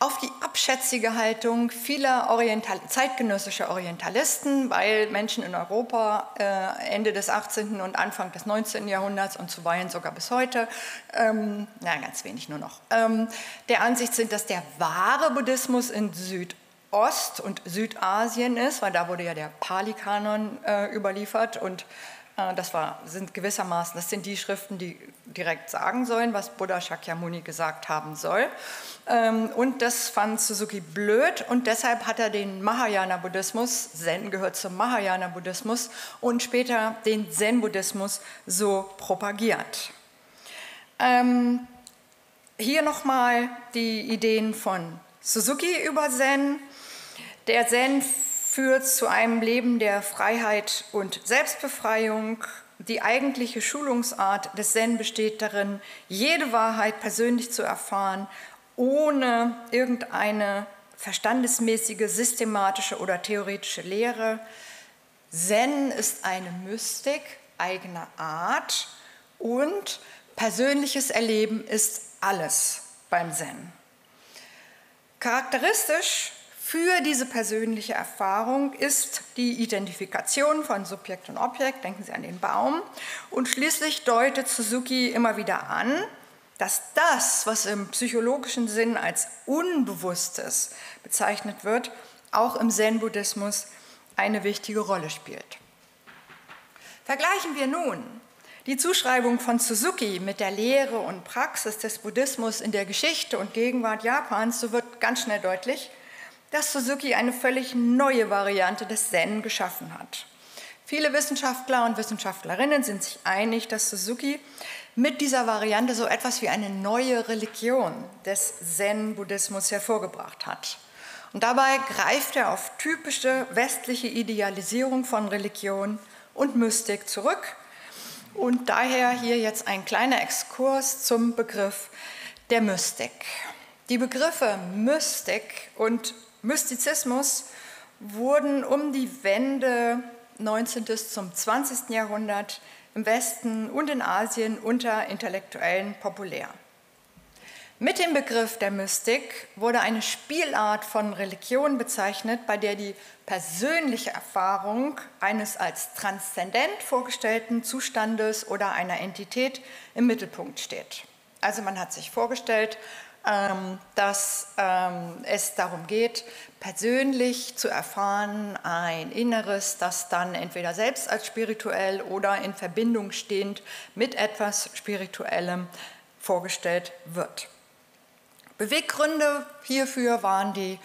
S1: auf die abschätzige Haltung vieler Oriental zeitgenössischer Orientalisten, weil Menschen in Europa äh, Ende des 18. und Anfang des 19. Jahrhunderts und zuweilen sogar bis heute, ähm, na ganz wenig nur noch, ähm, der Ansicht sind, dass der wahre Buddhismus in Südost- und Südasien ist, weil da wurde ja der Pali-Kanon äh, überliefert und das war, sind gewissermaßen, das sind die Schriften, die direkt sagen sollen, was Buddha Shakyamuni gesagt haben soll. Ähm, und das fand Suzuki blöd und deshalb hat er den Mahayana-Buddhismus, Zen gehört zum Mahayana-Buddhismus, und später den Zen-Buddhismus so propagiert. Ähm, hier nochmal die Ideen von Suzuki über Zen. Der Zen führt zu einem Leben der Freiheit und Selbstbefreiung. Die eigentliche Schulungsart des Zen besteht darin, jede Wahrheit persönlich zu erfahren, ohne irgendeine verstandesmäßige, systematische oder theoretische Lehre. Zen ist eine Mystik eigener Art und persönliches Erleben ist alles beim Zen. Charakteristisch für diese persönliche Erfahrung ist die Identifikation von Subjekt und Objekt, denken Sie an den Baum, und schließlich deutet Suzuki immer wieder an, dass das, was im psychologischen Sinn als Unbewusstes bezeichnet wird, auch im Zen-Buddhismus eine wichtige Rolle spielt. Vergleichen wir nun die Zuschreibung von Suzuki mit der Lehre und Praxis des Buddhismus in der Geschichte und Gegenwart Japans, so wird ganz schnell deutlich, dass Suzuki eine völlig neue Variante des Zen geschaffen hat. Viele Wissenschaftler und Wissenschaftlerinnen sind sich einig, dass Suzuki mit dieser Variante so etwas wie eine neue Religion des Zen-Buddhismus hervorgebracht hat. Und dabei greift er auf typische westliche Idealisierung von Religion und Mystik zurück. Und daher hier jetzt ein kleiner Exkurs zum Begriff der Mystik. Die Begriffe Mystik und Mystizismus wurden um die Wende 19. zum 20. Jahrhundert im Westen und in Asien unter Intellektuellen populär. Mit dem Begriff der Mystik wurde eine Spielart von Religion bezeichnet, bei der die persönliche Erfahrung eines als transzendent vorgestellten Zustandes oder einer Entität im Mittelpunkt steht. Also man hat sich vorgestellt, dass ähm, es darum geht, persönlich zu erfahren, ein Inneres, das dann entweder selbst als spirituell oder in Verbindung stehend mit etwas Spirituellem vorgestellt wird. Beweggründe hierfür waren die,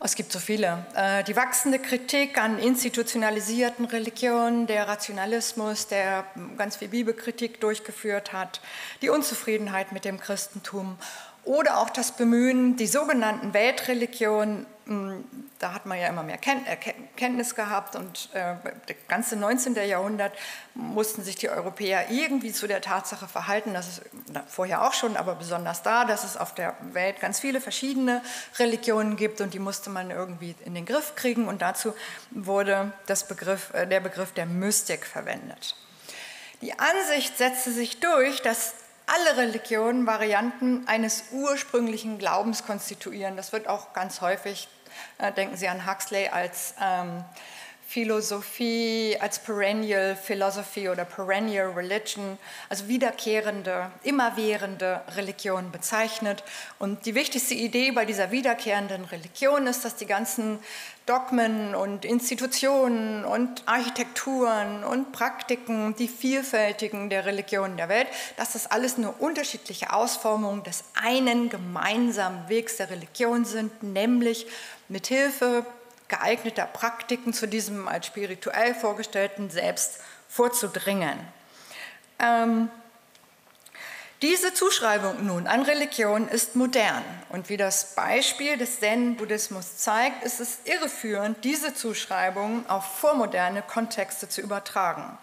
S1: es gibt so viele, äh, die wachsende Kritik an institutionalisierten Religionen, der Rationalismus, der ganz viel Bibelkritik durchgeführt hat, die Unzufriedenheit mit dem Christentum oder auch das Bemühen, die sogenannten Weltreligionen, hm, da hat man ja immer mehr äh, Kenntnis gehabt und äh, das ganze 19. Jahrhundert mussten sich die Europäer irgendwie zu der Tatsache verhalten, dass es vorher auch schon, aber besonders da, dass es auf der Welt ganz viele verschiedene Religionen gibt und die musste man irgendwie in den Griff kriegen und dazu wurde Begriff, äh, der Begriff der Mystik verwendet. Die Ansicht setzte sich durch, dass alle Religionen Varianten eines ursprünglichen Glaubens konstituieren. Das wird auch ganz häufig, äh, denken Sie an Huxley, als ähm, Philosophie, als Perennial Philosophy oder Perennial Religion, also wiederkehrende, immerwährende Religion bezeichnet. Und die wichtigste Idee bei dieser wiederkehrenden Religion ist, dass die ganzen Dogmen und Institutionen und Architekturen und Praktiken, die vielfältigen der Religionen der Welt, dass das alles nur unterschiedliche Ausformungen des einen gemeinsamen Wegs der Religion sind, nämlich mit Hilfe geeigneter Praktiken zu diesem als spirituell vorgestellten Selbst vorzudringen. Ähm, diese Zuschreibung nun an Religion ist modern und wie das Beispiel des Zen-Buddhismus zeigt, ist es irreführend, diese Zuschreibung auf vormoderne Kontexte zu übertragen.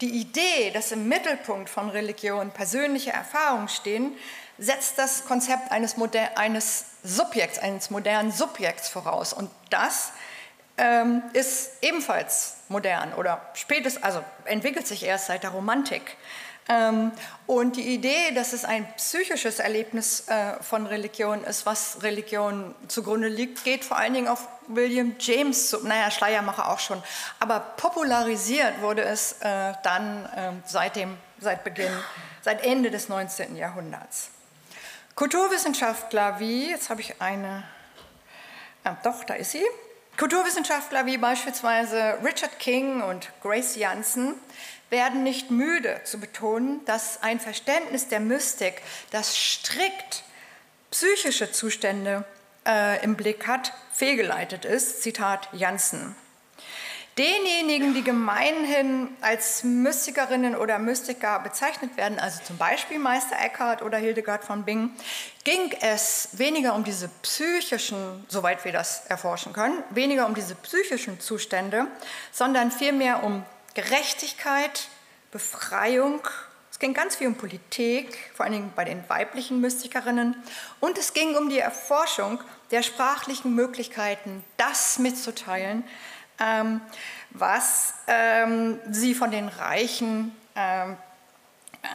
S1: Die Idee, dass im Mittelpunkt von Religion persönliche Erfahrungen stehen, setzt das Konzept eines, eines Subjekts, eines modernen Subjekts voraus. Und das ähm, ist ebenfalls modern oder spätestens, also entwickelt sich erst seit der Romantik. Ähm, und die Idee, dass es ein psychisches Erlebnis äh, von Religion ist, was Religion zugrunde liegt, geht vor allen Dingen auf William James zu. Naja, Schleiermacher auch schon. Aber popularisiert wurde es äh, dann äh, seit, dem, seit Beginn, seit Ende des 19. Jahrhunderts. Kulturwissenschaftler wie, jetzt habe ich eine, ah, doch, da ist sie, Kulturwissenschaftler wie beispielsweise Richard King und Grace Janssen werden nicht müde zu betonen, dass ein Verständnis der Mystik, das strikt psychische Zustände äh, im Blick hat, fehlgeleitet ist. Zitat Janssen. Denjenigen, die gemeinhin als Mystikerinnen oder Mystiker bezeichnet werden, also zum Beispiel Meister Eckhart oder Hildegard von Bingen, ging es weniger um diese psychischen, soweit wir das erforschen können, weniger um diese psychischen Zustände, sondern vielmehr um Gerechtigkeit, Befreiung. Es ging ganz viel um Politik, vor allen Dingen bei den weiblichen Mystikerinnen. Und es ging um die Erforschung der sprachlichen Möglichkeiten, das mitzuteilen, ähm, was ähm, sie von den reichen, ähm,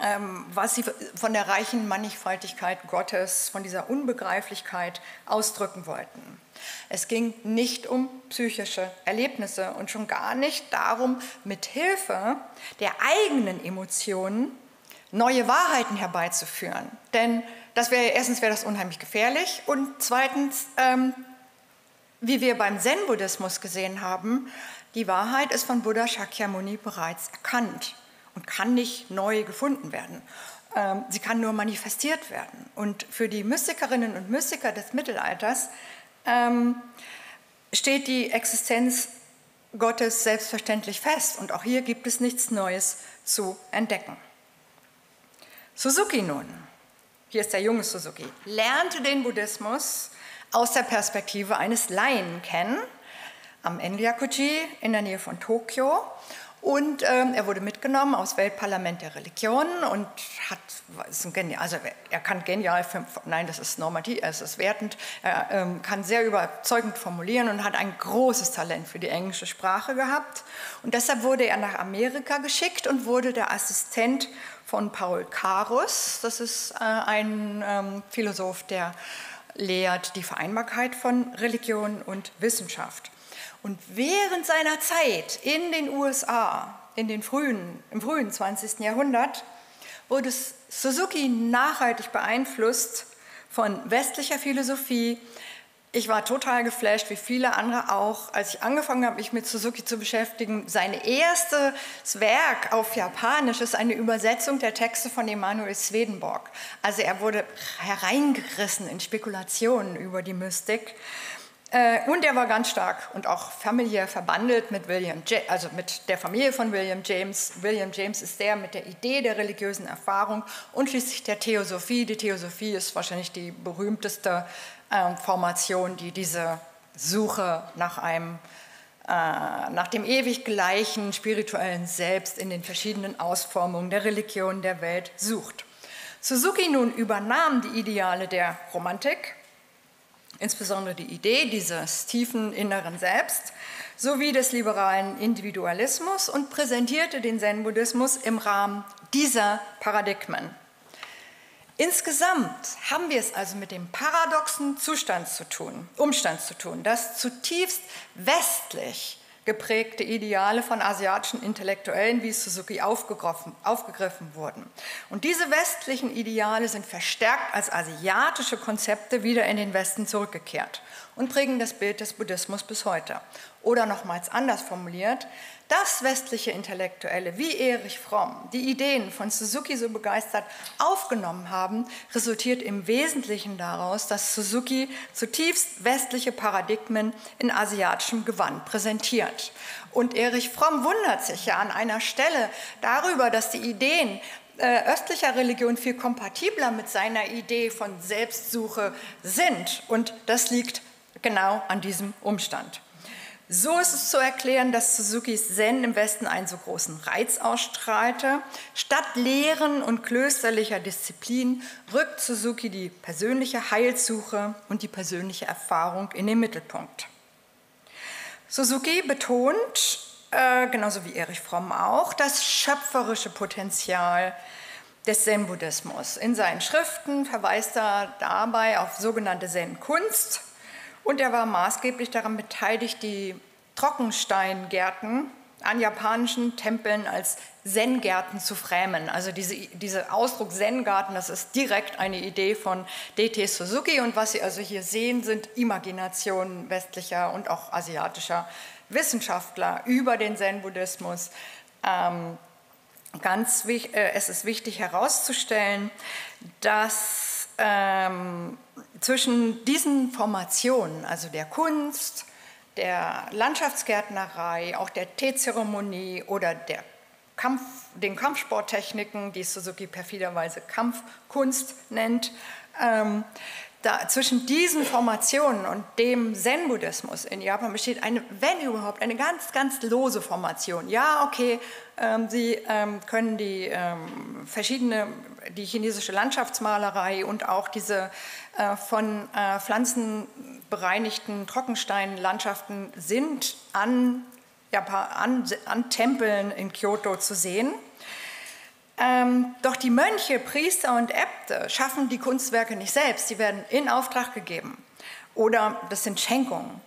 S1: ähm, was sie von der reichen Mannigfaltigkeit Gottes, von dieser Unbegreiflichkeit ausdrücken wollten. Es ging nicht um psychische Erlebnisse und schon gar nicht darum, mit Hilfe der eigenen Emotionen neue Wahrheiten herbeizuführen. Denn das wäre erstens wäre das unheimlich gefährlich und zweitens ähm, wie wir beim Zen-Buddhismus gesehen haben, die Wahrheit ist von Buddha Shakyamuni bereits erkannt und kann nicht neu gefunden werden. Ähm, sie kann nur manifestiert werden. Und für die Mystikerinnen und Mystiker des Mittelalters ähm, steht die Existenz Gottes selbstverständlich fest. Und auch hier gibt es nichts Neues zu entdecken. Suzuki nun, hier ist der junge Suzuki, lernte den Buddhismus aus der Perspektive eines Laien kennen, am Enryakuji in der Nähe von Tokio. Und ähm, er wurde mitgenommen aus Weltparlament der Religionen und hat, ist ein genial, also er kann genial, nein, das ist normativ, es ist wertend, er ähm, kann sehr überzeugend formulieren und hat ein großes Talent für die englische Sprache gehabt. Und deshalb wurde er nach Amerika geschickt und wurde der Assistent von Paul Karus, das ist äh, ein ähm, Philosoph, der lehrt die Vereinbarkeit von Religion und Wissenschaft. Und während seiner Zeit in den USA, in den frühen, im frühen 20. Jahrhundert, wurde Suzuki nachhaltig beeinflusst von westlicher Philosophie, ich war total geflasht, wie viele andere auch, als ich angefangen habe, mich mit Suzuki zu beschäftigen. Sein erstes Werk auf Japanisch ist eine Übersetzung der Texte von Emanuel Swedenborg. Also er wurde hereingerissen in Spekulationen über die Mystik. Äh, und er war ganz stark und auch familiär verbandelt mit William, also mit der Familie von William James. William James ist der mit der Idee der religiösen Erfahrung und schließlich der Theosophie. Die Theosophie ist wahrscheinlich die berühmteste ähm, Formation, die diese Suche nach einem äh, nach dem ewig gleichen spirituellen Selbst in den verschiedenen Ausformungen der Religion der Welt sucht. Suzuki nun übernahm die Ideale der Romantik, insbesondere die Idee dieses tiefen inneren Selbst, sowie des liberalen Individualismus und präsentierte den Zen-Buddhismus im Rahmen dieser Paradigmen. Insgesamt haben wir es also mit dem paradoxen Zustand zu tun, Umstand zu tun, dass zutiefst westlich geprägte Ideale von asiatischen Intellektuellen wie Suzuki aufgegriffen, aufgegriffen wurden. Und diese westlichen Ideale sind verstärkt als asiatische Konzepte wieder in den Westen zurückgekehrt und prägen das Bild des Buddhismus bis heute. Oder nochmals anders formuliert, dass westliche Intellektuelle wie Erich Fromm die Ideen von Suzuki so begeistert aufgenommen haben, resultiert im Wesentlichen daraus, dass Suzuki zutiefst westliche Paradigmen in asiatischem Gewand präsentiert. Und Erich Fromm wundert sich ja an einer Stelle darüber, dass die Ideen äh, östlicher Religion viel kompatibler mit seiner Idee von Selbstsuche sind. Und das liegt genau an diesem Umstand. So ist es zu erklären, dass Suzukis Zen im Westen einen so großen Reiz ausstrahlte. Statt Lehren und klösterlicher Disziplin rückt Suzuki die persönliche Heilsuche und die persönliche Erfahrung in den Mittelpunkt. Suzuki betont, äh, genauso wie Erich Fromm auch, das schöpferische Potenzial des Zen-Buddhismus. In seinen Schriften verweist er dabei auf sogenannte Zen-Kunst, und er war maßgeblich daran beteiligt, die Trockensteingärten an japanischen Tempeln als Zen-Gärten zu främen. Also diese, dieser Ausdruck Zen-Garten, das ist direkt eine Idee von D.T. Suzuki. Und was Sie also hier sehen, sind Imaginationen westlicher und auch asiatischer Wissenschaftler über den Zen-Buddhismus. Ähm, ganz, äh, es ist wichtig herauszustellen, dass ähm, zwischen diesen Formationen, also der Kunst, der Landschaftsgärtnerei, auch der Teezeremonie oder der Kampf, den Kampfsporttechniken, die Suzuki perfiderweise Kampfkunst nennt, ähm, da, zwischen diesen Formationen und dem Zen-Buddhismus in Japan besteht eine, wenn überhaupt, eine ganz, ganz lose Formation. Ja, okay, ähm, Sie ähm, können die ähm, verschiedene, die chinesische Landschaftsmalerei und auch diese äh, von äh, Pflanzen bereinigten Trockensteinlandschaften sind an, Japan, an, an Tempeln in Kyoto zu sehen. Ähm, doch die Mönche, Priester und Äbte schaffen die Kunstwerke nicht selbst, sie werden in Auftrag gegeben. Oder das sind Schenkungen,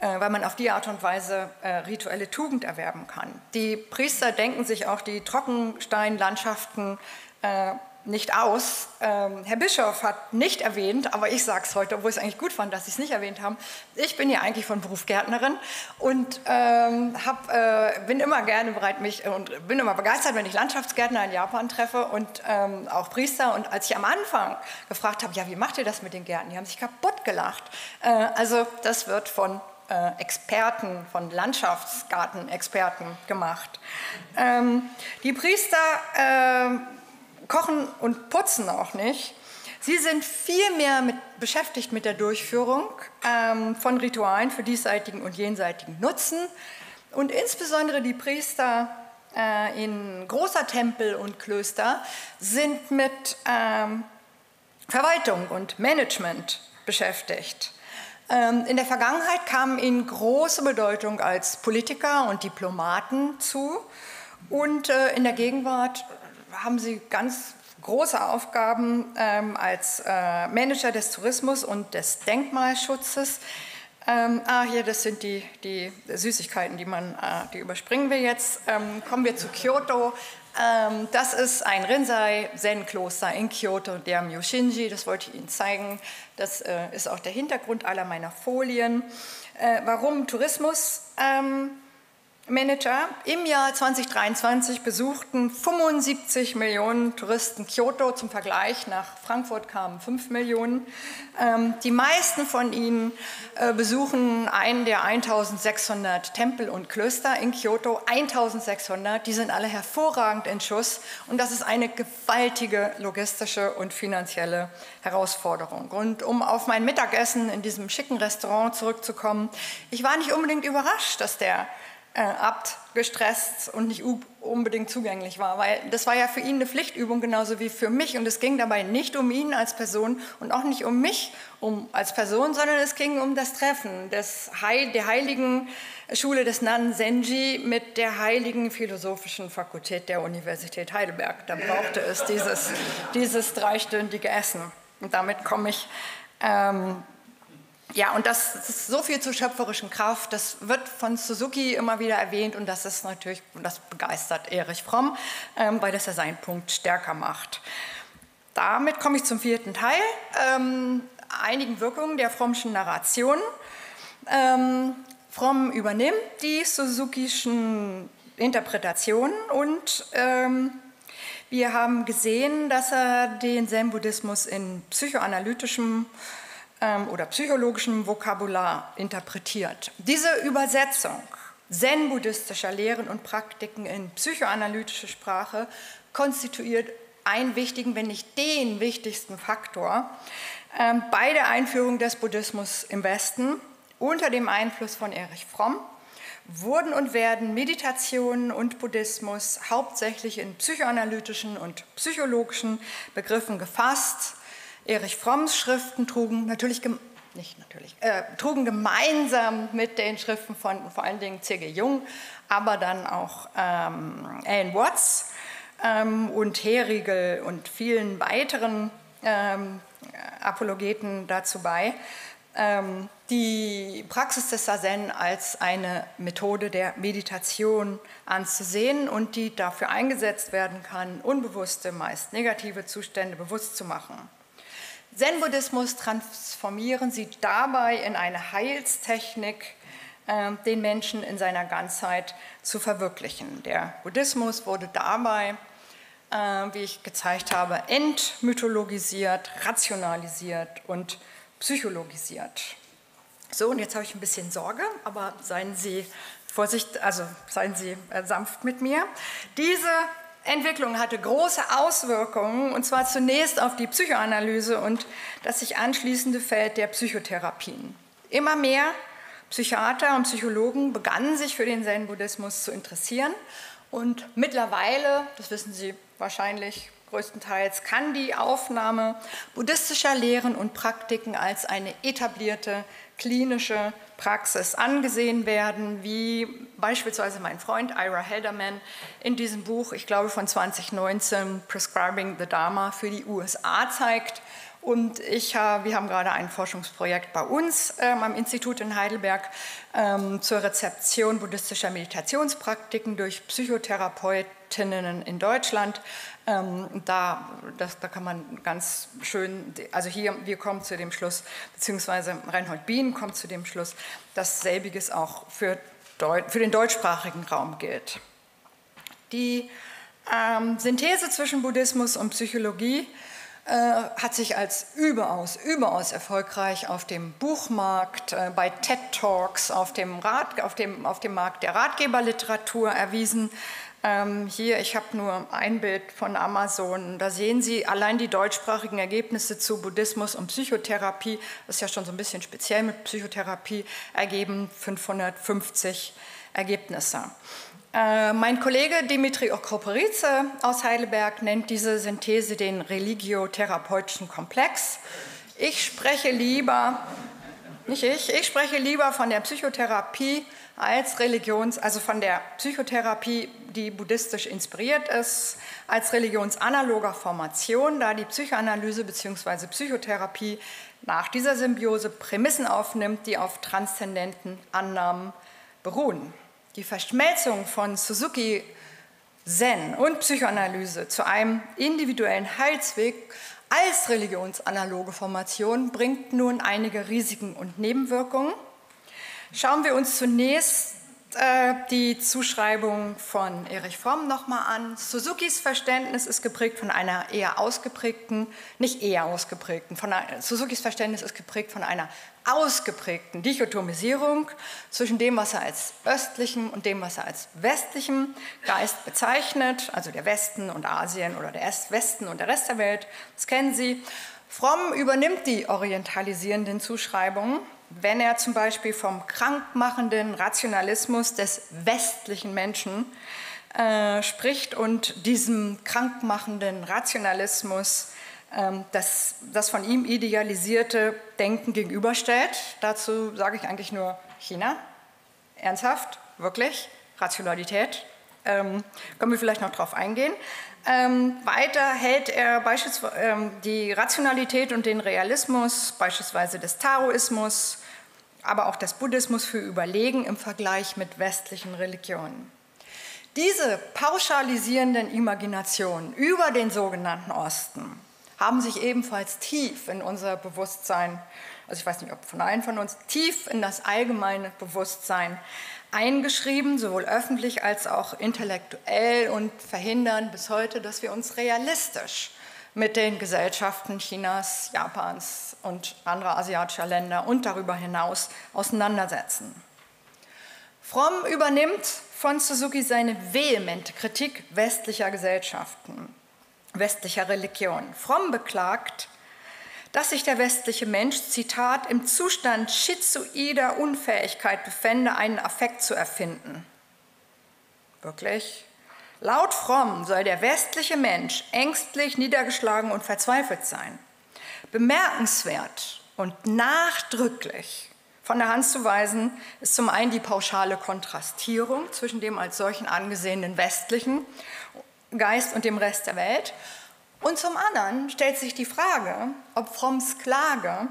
S1: äh, weil man auf die Art und Weise äh, rituelle Tugend erwerben kann. Die Priester denken sich auch die Trockensteinlandschaften äh, nicht aus. Ähm, Herr Bischof hat nicht erwähnt, aber ich sage es heute, obwohl ich es eigentlich gut fand, dass Sie es nicht erwähnt haben. Ich bin ja eigentlich von Beruf Gärtnerin und ähm, hab, äh, bin immer gerne bereit, mich und bin immer begeistert, wenn ich Landschaftsgärtner in Japan treffe und ähm, auch Priester. Und als ich am Anfang gefragt habe, ja, wie macht ihr das mit den Gärten? Die haben sich kaputt gelacht. Äh, also das wird von äh, Experten, von Landschaftsgartenexperten gemacht. Ähm, die Priester äh, kochen und putzen auch nicht. Sie sind vielmehr mit, beschäftigt mit der Durchführung ähm, von Ritualen für diesseitigen und jenseitigen Nutzen. Und insbesondere die Priester äh, in großer Tempel und Klöster sind mit ähm, Verwaltung und Management beschäftigt. Ähm, in der Vergangenheit kam ihnen große Bedeutung als Politiker und Diplomaten zu. Und äh, in der Gegenwart haben sie ganz große Aufgaben ähm, als äh, Manager des Tourismus und des Denkmalschutzes. Ähm, ah, hier, das sind die, die Süßigkeiten, die man, äh, die überspringen wir jetzt. Ähm, kommen wir zu Kyoto. Ähm, das ist ein Rinzai-Zen-Kloster in Kyoto, der Myoshinji. Das wollte ich Ihnen zeigen. Das äh, ist auch der Hintergrund aller meiner Folien. Äh, warum Tourismus? Ähm, Manager. Im Jahr 2023 besuchten 75 Millionen Touristen Kyoto. Zum Vergleich, nach Frankfurt kamen 5 Millionen. Ähm, die meisten von ihnen äh, besuchen einen der 1600 Tempel und Klöster in Kyoto. 1600, die sind alle hervorragend in Schuss. Und das ist eine gewaltige logistische und finanzielle Herausforderung. Und um auf mein Mittagessen in diesem schicken Restaurant zurückzukommen, ich war nicht unbedingt überrascht, dass der äh, Abt gestresst und nicht unbedingt zugänglich war, weil das war ja für ihn eine Pflichtübung genauso wie für mich. Und es ging dabei nicht um ihn als Person und auch nicht um mich um, als Person, sondern es ging um das Treffen des Heil, der heiligen Schule des Nansenji mit der heiligen philosophischen Fakultät der Universität Heidelberg. Da brauchte es dieses, dieses dreistündige Essen. Und damit komme ich ähm, ja, und das, ist so viel zur schöpferischen Kraft, das wird von Suzuki immer wieder erwähnt und das ist natürlich, das begeistert Erich Fromm, ähm, weil das ja seinen Punkt stärker macht. Damit komme ich zum vierten Teil, ähm, einigen Wirkungen der Frommschen Narration. Ähm, Fromm übernimmt die Suzukischen Interpretationen und ähm, wir haben gesehen, dass er den Zen-Buddhismus in psychoanalytischem ähm, oder psychologischem Vokabular interpretiert. Diese Übersetzung zen-buddhistischer Lehren und Praktiken in psychoanalytische Sprache konstituiert einen wichtigen, wenn nicht den wichtigsten Faktor ähm, bei der Einführung des Buddhismus im Westen unter dem Einfluss von Erich Fromm wurden und werden Meditation und Buddhismus hauptsächlich in psychoanalytischen und psychologischen Begriffen gefasst Erich Fromms Schriften trugen natürlich nicht natürlich, äh, trugen gemeinsam mit den Schriften von vor allen Dingen C.G. Jung, aber dann auch ähm, Alan Watts ähm, und Herigel und vielen weiteren ähm, Apologeten dazu bei, ähm, die Praxis des Sazen als eine Methode der Meditation anzusehen und die dafür eingesetzt werden kann, unbewusste, meist negative Zustände bewusst zu machen. Zen-Buddhismus transformieren sie dabei in eine Heilstechnik, äh, den Menschen in seiner Ganzheit zu verwirklichen. Der Buddhismus wurde dabei, äh, wie ich gezeigt habe, entmythologisiert, rationalisiert und psychologisiert. So, und jetzt habe ich ein bisschen Sorge, aber seien Sie Vorsicht, also seien Sie äh, sanft mit mir. Diese Entwicklung hatte große Auswirkungen, und zwar zunächst auf die Psychoanalyse und das sich anschließende Feld der Psychotherapien. Immer mehr Psychiater und Psychologen begannen sich für den Zen-Buddhismus zu interessieren und mittlerweile, das wissen Sie wahrscheinlich größtenteils, kann die Aufnahme buddhistischer Lehren und Praktiken als eine etablierte klinische Praxis angesehen werden, wie beispielsweise mein Freund Ira Helderman in diesem Buch, ich glaube von 2019, Prescribing the Dharma für die USA zeigt. Und ich, wir haben gerade ein Forschungsprojekt bei uns ähm, am Institut in Heidelberg ähm, zur Rezeption buddhistischer Meditationspraktiken durch Psychotherapeutinnen in Deutschland. Ähm, da, das, da kann man ganz schön, also hier, wir kommen zu dem Schluss, beziehungsweise Reinhold Bien kommt zu dem Schluss, dass selbiges auch für, Deut für den deutschsprachigen Raum gilt. Die ähm, Synthese zwischen Buddhismus und Psychologie hat sich als überaus, überaus erfolgreich auf dem Buchmarkt, äh, bei TED Talks, auf dem, Rat, auf, dem, auf dem Markt der Ratgeberliteratur erwiesen. Ähm, hier, ich habe nur ein Bild von Amazon. Da sehen Sie allein die deutschsprachigen Ergebnisse zu Buddhismus und Psychotherapie. Das ist ja schon so ein bisschen speziell mit Psychotherapie ergeben 550 Ergebnisse. Äh, mein Kollege Dimitri Okroperice aus Heidelberg nennt diese Synthese den religiotherapeutischen Komplex. Ich spreche lieber, nicht ich, ich spreche lieber von der Psychotherapie als Religions, also von der Psychotherapie, die buddhistisch inspiriert ist, als religionsanaloger Formation, da die Psychoanalyse bzw. Psychotherapie nach dieser Symbiose Prämissen aufnimmt, die auf transzendenten Annahmen beruhen. Die Verschmelzung von Suzuki Zen und Psychoanalyse zu einem individuellen Heilsweg als religionsanaloge Formation bringt nun einige Risiken und Nebenwirkungen. Schauen wir uns zunächst äh, die Zuschreibung von Erich Fromm nochmal an. Suzukis Verständnis ist geprägt von einer eher ausgeprägten, nicht eher ausgeprägten, von einer, Suzukis Verständnis ist geprägt von einer ausgeprägten Dichotomisierung zwischen dem, was er als östlichen und dem, was er als westlichem Geist bezeichnet, also der Westen und Asien oder der Westen und der Rest der Welt. Das kennen Sie. Fromm übernimmt die orientalisierenden Zuschreibungen wenn er zum Beispiel vom krankmachenden Rationalismus des westlichen Menschen äh, spricht und diesem krankmachenden Rationalismus ähm, das, das von ihm idealisierte Denken gegenüberstellt. Dazu sage ich eigentlich nur China. Ernsthaft, wirklich, Rationalität. Ähm, können wir vielleicht noch darauf eingehen. Ähm, weiter hält er beispielsweise ähm, die Rationalität und den Realismus, beispielsweise des Taoismus, aber auch des Buddhismus für überlegen im Vergleich mit westlichen Religionen. Diese pauschalisierenden Imaginationen über den sogenannten Osten haben sich ebenfalls tief in unser Bewusstsein, also ich weiß nicht, ob von allen von uns, tief in das allgemeine Bewusstsein eingeschrieben, sowohl öffentlich als auch intellektuell und verhindern bis heute, dass wir uns realistisch mit den Gesellschaften Chinas, Japans und anderer asiatischer Länder und darüber hinaus auseinandersetzen. Fromm übernimmt von Suzuki seine vehemente Kritik westlicher Gesellschaften, westlicher Religion. Fromm beklagt, dass sich der westliche Mensch, Zitat, im Zustand schizoider Unfähigkeit befände, einen Affekt zu erfinden. Wirklich? Laut Fromm soll der westliche Mensch ängstlich, niedergeschlagen und verzweifelt sein. Bemerkenswert und nachdrücklich von der Hand zu weisen ist zum einen die pauschale Kontrastierung zwischen dem als solchen angesehenen westlichen Geist und dem Rest der Welt und zum anderen stellt sich die Frage, ob Fromms Klage,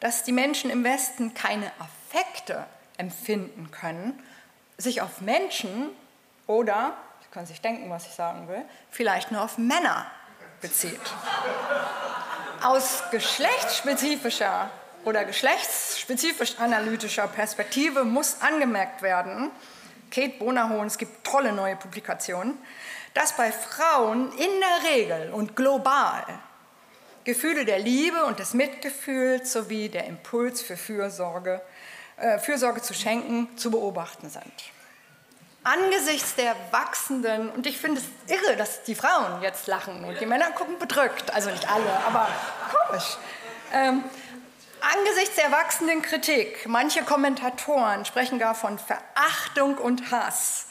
S1: dass die Menschen im Westen keine Affekte empfinden können, sich auf Menschen oder, Sie können sich denken, was ich sagen will, vielleicht nur auf Männer bezieht. Aus geschlechtsspezifischer oder geschlechtsspezifisch analytischer Perspektive muss angemerkt werden, Kate Bonahohn, es gibt tolle neue Publikationen, dass bei Frauen in der Regel und global Gefühle der Liebe und des Mitgefühls sowie der Impuls für Fürsorge, äh, Fürsorge zu schenken zu beobachten sind. Angesichts der wachsenden, und ich finde es irre, dass die Frauen jetzt lachen und die Männer gucken bedrückt, also nicht alle, aber komisch. Ähm, angesichts der wachsenden Kritik, manche Kommentatoren sprechen gar von Verachtung und Hass,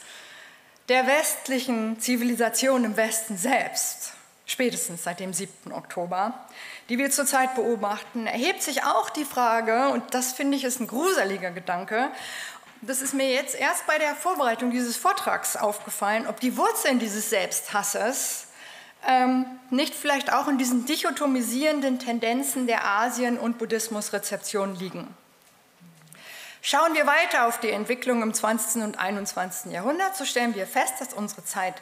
S1: der westlichen Zivilisation im Westen selbst, spätestens seit dem 7. Oktober, die wir zurzeit beobachten, erhebt sich auch die Frage, und das finde ich ist ein gruseliger Gedanke, das ist mir jetzt erst bei der Vorbereitung dieses Vortrags aufgefallen, ob die Wurzeln dieses Selbsthasses ähm, nicht vielleicht auch in diesen dichotomisierenden Tendenzen der Asien- und Buddhismusrezeption liegen. Schauen wir weiter auf die Entwicklung im 20. und 21. Jahrhundert, so stellen wir fest, dass unsere Zeit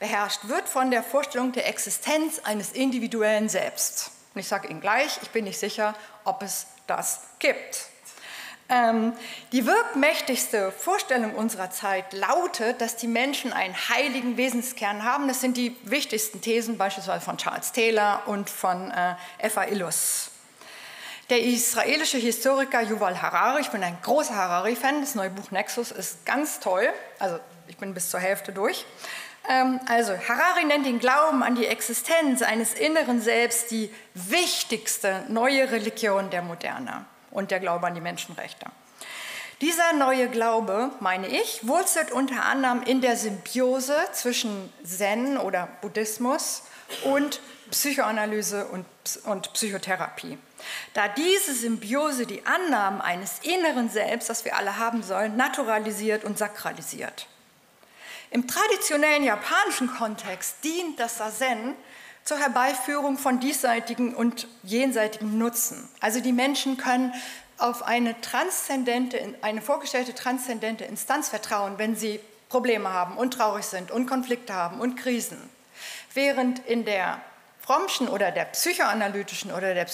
S1: beherrscht wird von der Vorstellung der Existenz eines individuellen Selbst. Und ich sage Ihnen gleich, ich bin nicht sicher, ob es das gibt. Ähm, die wirkmächtigste Vorstellung unserer Zeit lautet, dass die Menschen einen heiligen Wesenskern haben. Das sind die wichtigsten Thesen beispielsweise von Charles Taylor und von äh, F.A. Illus. Der israelische Historiker Yuval Harari, ich bin ein großer Harari-Fan, das neue Buch Nexus ist ganz toll, also ich bin bis zur Hälfte durch. Ähm, also Harari nennt den Glauben an die Existenz eines inneren Selbst die wichtigste neue Religion der Moderne und der Glaube an die Menschenrechte. Dieser neue Glaube, meine ich, wurzelt unter anderem in der Symbiose zwischen Zen oder Buddhismus und Psychoanalyse und, und Psychotherapie. Da diese Symbiose die Annahmen eines inneren Selbst, das wir alle haben sollen, naturalisiert und sakralisiert. Im traditionellen japanischen Kontext dient das Sazen zur Herbeiführung von diesseitigen und jenseitigen Nutzen. Also die Menschen können auf eine transzendente, eine vorgestellte transzendente Instanz vertrauen, wenn sie Probleme haben und traurig sind und Konflikte haben und Krisen. Während in der Frommschen oder der psychoanalytischen oder der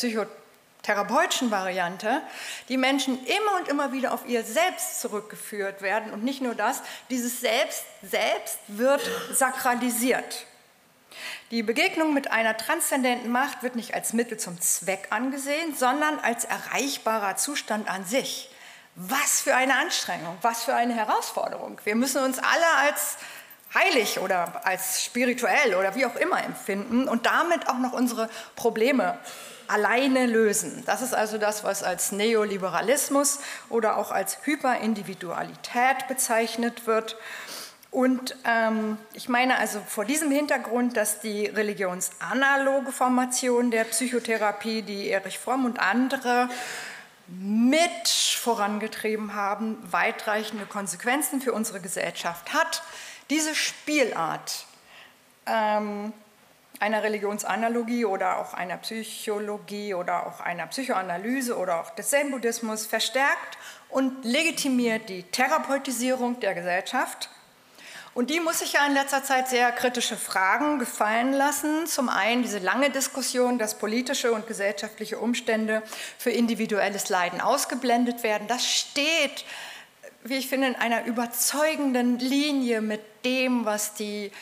S1: psychotherapeutischen Variante die Menschen immer und immer wieder auf ihr Selbst zurückgeführt werden und nicht nur das, dieses Selbst selbst wird sakralisiert. Die Begegnung mit einer transzendenten Macht wird nicht als Mittel zum Zweck angesehen, sondern als erreichbarer Zustand an sich. Was für eine Anstrengung, was für eine Herausforderung. Wir müssen uns alle als heilig oder als spirituell oder wie auch immer empfinden und damit auch noch unsere Probleme alleine lösen. Das ist also das, was als Neoliberalismus oder auch als Hyperindividualität bezeichnet wird. Und ähm, ich meine also vor diesem Hintergrund, dass die religionsanaloge Formation der Psychotherapie, die Erich Fromm und andere mit vorangetrieben haben, weitreichende Konsequenzen für unsere Gesellschaft hat. Diese Spielart ähm, einer Religionsanalogie oder auch einer Psychologie oder auch einer Psychoanalyse oder auch des Zen-Buddhismus verstärkt und legitimiert die Therapeutisierung der Gesellschaft. Und die muss sich ja in letzter Zeit sehr kritische Fragen gefallen lassen. Zum einen diese lange Diskussion, dass politische und gesellschaftliche Umstände für individuelles Leiden ausgeblendet werden. Das steht, wie ich finde, in einer überzeugenden Linie mit dem, was die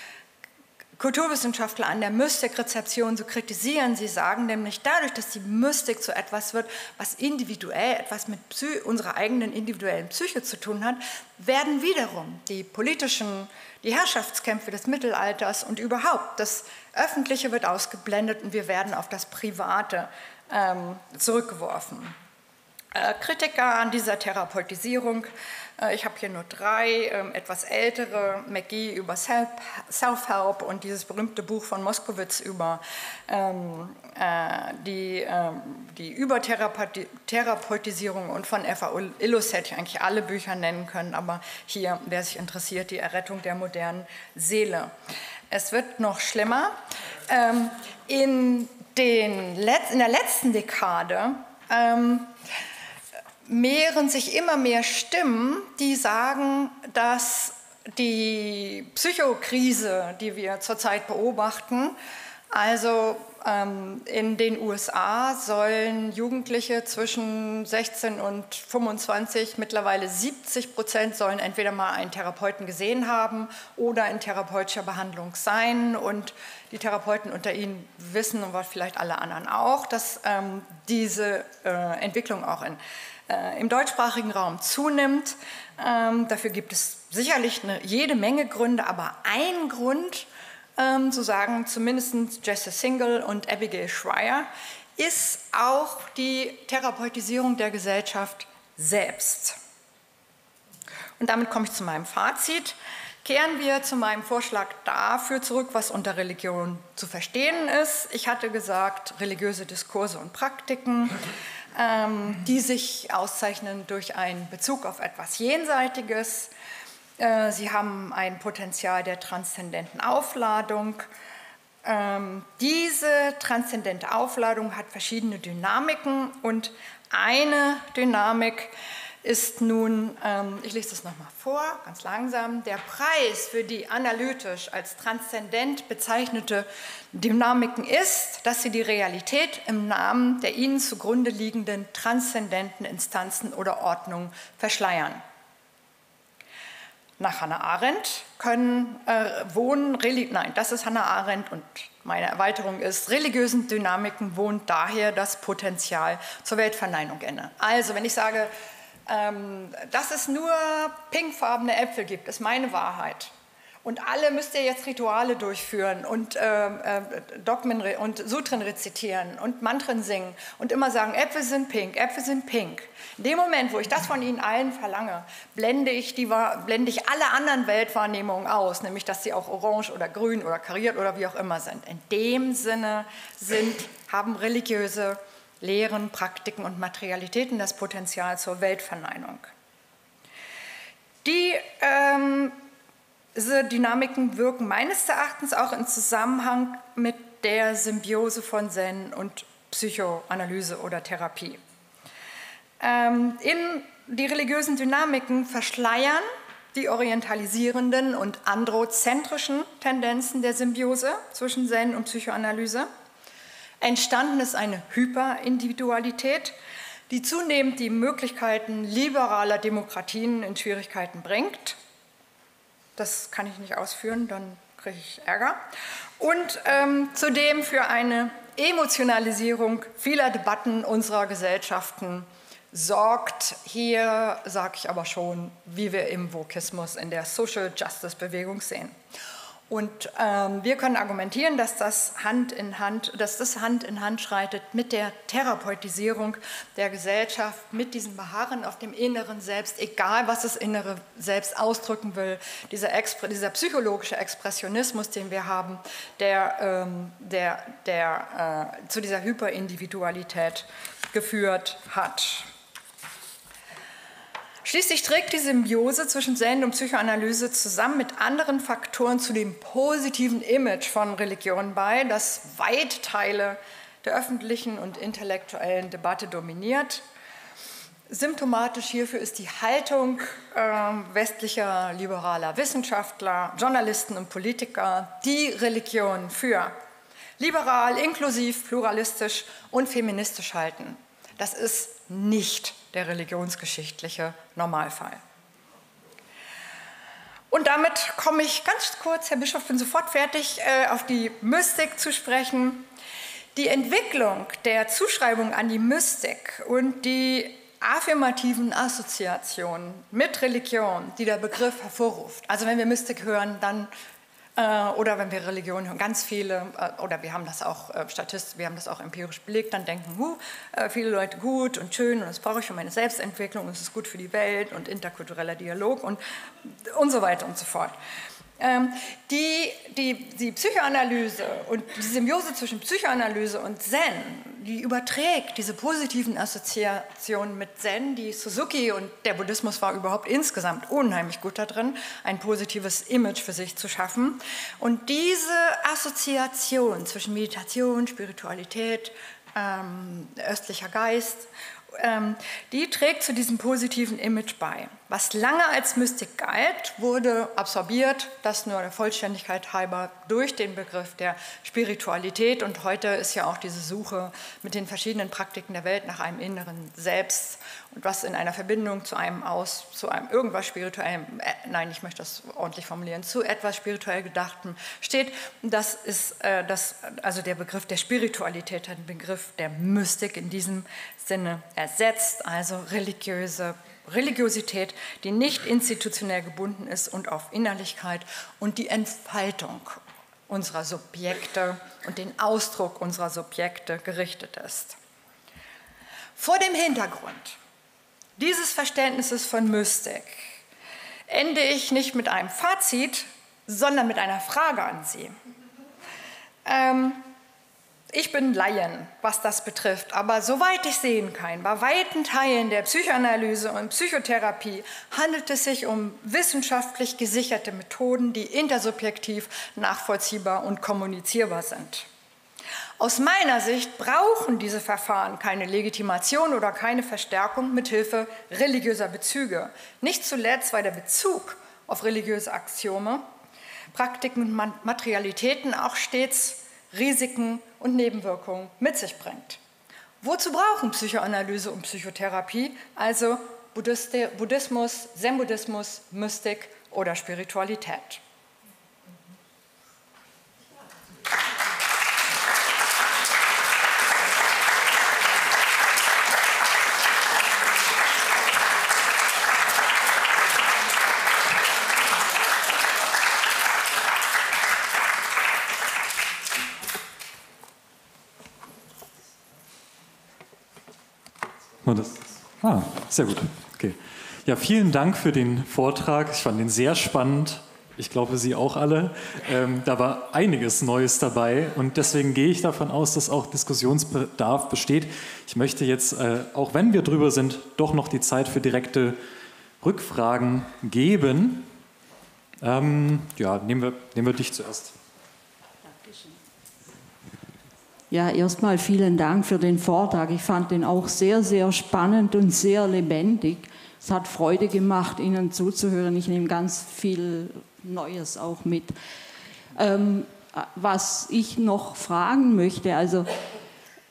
S1: Kulturwissenschaftler an der Mystikrezeption so kritisieren. Sie sagen nämlich, dadurch, dass die Mystik zu etwas wird, was individuell etwas mit Psy unserer eigenen individuellen Psyche zu tun hat, werden wiederum die politischen, die Herrschaftskämpfe des Mittelalters und überhaupt das Öffentliche wird ausgeblendet und wir werden auf das Private ähm, zurückgeworfen. Äh, Kritiker an dieser Therapeutisierung ich habe hier nur drei ähm, etwas ältere, McGee über Self-Help und dieses berühmte Buch von Moskowitz über ähm, äh, die, ähm, die Übertherapeutisierung und von Eva Illos hätte ich eigentlich alle Bücher nennen können, aber hier, wer sich interessiert, die Errettung der modernen Seele. Es wird noch schlimmer. Ähm, in, den Let in der letzten Dekade ähm, mehren sich immer mehr Stimmen, die sagen, dass die Psychokrise, die wir zurzeit beobachten, also ähm, in den USA sollen Jugendliche zwischen 16 und 25, mittlerweile 70 Prozent, sollen entweder mal einen Therapeuten gesehen haben oder in therapeutischer Behandlung sein. Und die Therapeuten unter ihnen wissen und vielleicht alle anderen auch, dass ähm, diese äh, Entwicklung auch in äh, im deutschsprachigen Raum zunimmt. Ähm, dafür gibt es sicherlich eine, jede Menge Gründe, aber ein Grund, ähm, zu sagen, zumindest Jesse Single und Abigail Schreier, ist auch die Therapeutisierung der Gesellschaft selbst. Und damit komme ich zu meinem Fazit. Kehren wir zu meinem Vorschlag dafür zurück, was unter Religion zu verstehen ist. Ich hatte gesagt, religiöse Diskurse und Praktiken ähm, die sich auszeichnen durch einen Bezug auf etwas Jenseitiges. Äh, sie haben ein Potenzial der transzendenten Aufladung. Ähm, diese transzendente Aufladung hat verschiedene Dynamiken und eine Dynamik ist nun, ähm, ich lese das nochmal vor, ganz langsam, der Preis für die analytisch als transzendent bezeichnete Dynamiken ist, dass sie die Realität im Namen der ihnen zugrunde liegenden transzendenten Instanzen oder Ordnungen verschleiern. Nach Hannah Arendt können äh, Wohnen, nein, das ist Hannah Arendt und meine Erweiterung ist, religiösen Dynamiken wohnt daher das Potenzial zur Weltverneinung inne. Also, wenn ich sage, ähm, dass es nur pinkfarbene Äpfel gibt, ist meine Wahrheit. Und alle müsst ihr jetzt Rituale durchführen und äh, äh, Dogmen und Sutren rezitieren und Mantren singen und immer sagen, Äpfel sind pink, Äpfel sind pink. In dem Moment, wo ich das von ihnen allen verlange, blende ich, die, blende ich alle anderen Weltwahrnehmungen aus, nämlich dass sie auch orange oder grün oder kariert oder wie auch immer sind. In dem Sinne sind, haben religiöse Lehren, Praktiken und Materialitäten das Potenzial zur Weltverneinung. Die, ähm, diese Dynamiken wirken meines Erachtens auch im Zusammenhang mit der Symbiose von Zen und Psychoanalyse oder Therapie. Ähm, in die religiösen Dynamiken verschleiern die orientalisierenden und androzentrischen Tendenzen der Symbiose zwischen Zen und Psychoanalyse Entstanden ist eine Hyperindividualität, die zunehmend die Möglichkeiten liberaler Demokratien in Schwierigkeiten bringt. Das kann ich nicht ausführen, dann kriege ich Ärger. Und ähm, zudem für eine Emotionalisierung vieler Debatten unserer Gesellschaften sorgt. Hier sage ich aber schon, wie wir im Vokismus in der Social Justice Bewegung sehen. Und ähm, wir können argumentieren, dass das Hand in Hand, dass das Hand in Hand schreitet mit der Therapeutisierung der Gesellschaft, mit diesem Beharren auf dem inneren Selbst, egal was das innere Selbst ausdrücken will. Dieser, dieser psychologische Expressionismus, den wir haben, der, ähm, der, der äh, zu dieser Hyperindividualität geführt hat. Schließlich trägt die Symbiose zwischen Zen und Psychoanalyse zusammen mit anderen Faktoren zu dem positiven Image von Religion bei, das weit Teile der öffentlichen und intellektuellen Debatte dominiert. Symptomatisch hierfür ist die Haltung äh, westlicher liberaler Wissenschaftler, Journalisten und Politiker, die Religion für liberal, inklusiv, pluralistisch und feministisch halten. Das ist nicht der religionsgeschichtliche Normalfall. Und damit komme ich ganz kurz, Herr Bischof, bin sofort fertig, äh, auf die Mystik zu sprechen. Die Entwicklung der Zuschreibung an die Mystik und die affirmativen Assoziationen mit Religion, die der Begriff hervorruft. Also wenn wir Mystik hören, dann oder wenn wir Religion hören, ganz viele, äh, oder wir haben das auch äh, wir haben das auch empirisch belegt, dann denken huh, viele Leute gut und schön und das brauche ich für meine Selbstentwicklung und es ist gut für die Welt und interkultureller Dialog und, und so weiter und so fort. Ähm, die, die, die Psychoanalyse und die Symbiose zwischen Psychoanalyse und Zen, die überträgt diese positiven Assoziationen mit Zen, die Suzuki und der Buddhismus war überhaupt insgesamt unheimlich gut darin, ein positives Image für sich zu schaffen. Und diese Assoziation zwischen Meditation, Spiritualität, ähm, östlicher Geist ähm, die trägt zu diesem positiven Image bei. Was lange als Mystik galt, wurde absorbiert, das nur der Vollständigkeit halber, durch den Begriff der Spiritualität. Und heute ist ja auch diese Suche mit den verschiedenen Praktiken der Welt nach einem inneren Selbst und was in einer Verbindung zu einem aus, zu einem irgendwas spirituellem, äh, nein, ich möchte das ordentlich formulieren, zu etwas spirituell Gedachtem steht. Das ist äh, das, also der Begriff der Spiritualität, den Begriff der Mystik in diesem Sinne ersetzt, also religiöse Religiosität, die nicht institutionell gebunden ist und auf Innerlichkeit und die Entfaltung unserer Subjekte und den Ausdruck unserer Subjekte gerichtet ist. Vor dem Hintergrund dieses Verständnisses von Mystik ende ich nicht mit einem Fazit, sondern mit einer Frage an Sie. Ähm, ich bin Laien, was das betrifft, aber soweit ich sehen kann, bei weiten Teilen der Psychoanalyse und Psychotherapie handelt es sich um wissenschaftlich gesicherte Methoden, die intersubjektiv nachvollziehbar und kommunizierbar sind. Aus meiner Sicht brauchen diese Verfahren keine Legitimation oder keine Verstärkung mithilfe religiöser Bezüge. Nicht zuletzt, weil der Bezug auf religiöse Axiome, Praktiken und Materialitäten auch stets Risiken und Nebenwirkungen mit sich bringt. Wozu brauchen Psychoanalyse und Psychotherapie also Buddhismus, Zen-Buddhismus, Mystik oder Spiritualität?
S2: Das, ah, sehr gut. Okay. Ja, vielen Dank für den Vortrag. Ich fand ihn sehr spannend. Ich glaube, Sie auch alle. Ähm, da war einiges Neues dabei und deswegen gehe ich davon aus, dass auch Diskussionsbedarf besteht. Ich möchte jetzt, äh, auch wenn wir drüber sind, doch noch die Zeit für direkte Rückfragen geben. Ähm, ja, nehmen wir, nehmen wir dich zuerst.
S3: Ja, erstmal vielen Dank für den Vortrag. Ich fand den auch sehr, sehr spannend und sehr lebendig. Es hat Freude gemacht, Ihnen zuzuhören. Ich nehme ganz viel Neues auch mit. Ähm, was ich noch fragen möchte, also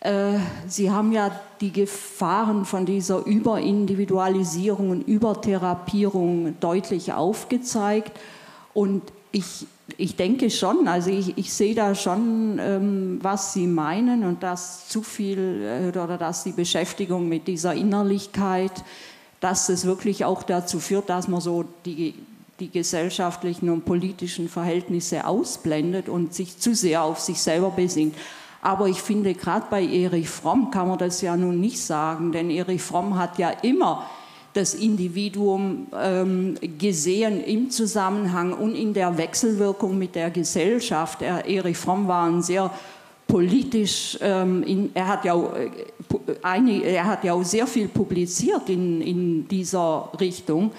S3: äh, Sie haben ja die Gefahren von dieser Überindividualisierung und Übertherapierung deutlich aufgezeigt. Und ich ich denke schon, also ich, ich sehe da schon, ähm, was Sie meinen und dass zu viel äh, oder dass die Beschäftigung mit dieser Innerlichkeit, dass es wirklich auch dazu führt, dass man so die, die gesellschaftlichen und politischen Verhältnisse ausblendet und sich zu sehr auf sich selber besinnt. Aber ich finde, gerade bei Erich Fromm kann man das ja nun nicht sagen, denn Erich Fromm hat ja immer das Individuum ähm, gesehen im Zusammenhang und in der Wechselwirkung mit der Gesellschaft. Er, Erich Fromm war ein sehr politisch, ähm, in, er, hat ja, äh, eine, er hat ja auch sehr viel publiziert in, in dieser Richtung.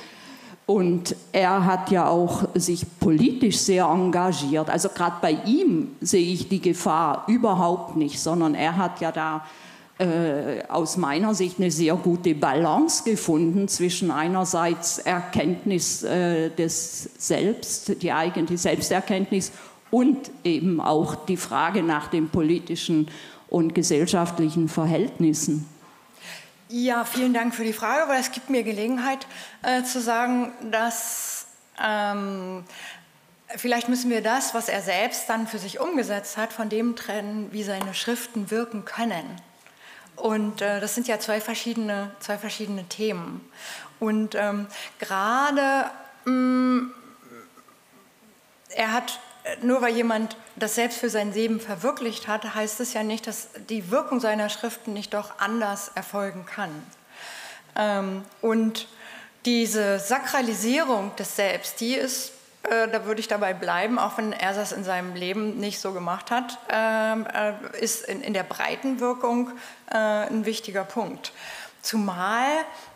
S3: Und er hat ja auch sich politisch sehr engagiert. Also gerade bei ihm sehe ich die Gefahr überhaupt nicht, sondern er hat ja da äh, aus meiner Sicht eine sehr gute Balance gefunden zwischen einerseits Erkenntnis äh, des Selbst, die eigene Selbsterkenntnis und eben auch die Frage nach den politischen und gesellschaftlichen Verhältnissen.
S1: Ja, vielen Dank für die Frage, weil es gibt mir Gelegenheit äh, zu sagen, dass ähm, vielleicht müssen wir das, was er selbst dann für sich umgesetzt hat, von dem trennen, wie seine Schriften wirken können. Und äh, das sind ja zwei verschiedene, zwei verschiedene Themen. Und ähm, gerade, mm, er hat, nur weil jemand das selbst für sein Leben verwirklicht hat, heißt es ja nicht, dass die Wirkung seiner Schriften nicht doch anders erfolgen kann. Ähm, und diese Sakralisierung des Selbst, die ist äh, da würde ich dabei bleiben, auch wenn er das in seinem Leben nicht so gemacht hat, ähm, äh, ist in, in, der breiten Wirkung äh, ein wichtiger Punkt. Zumal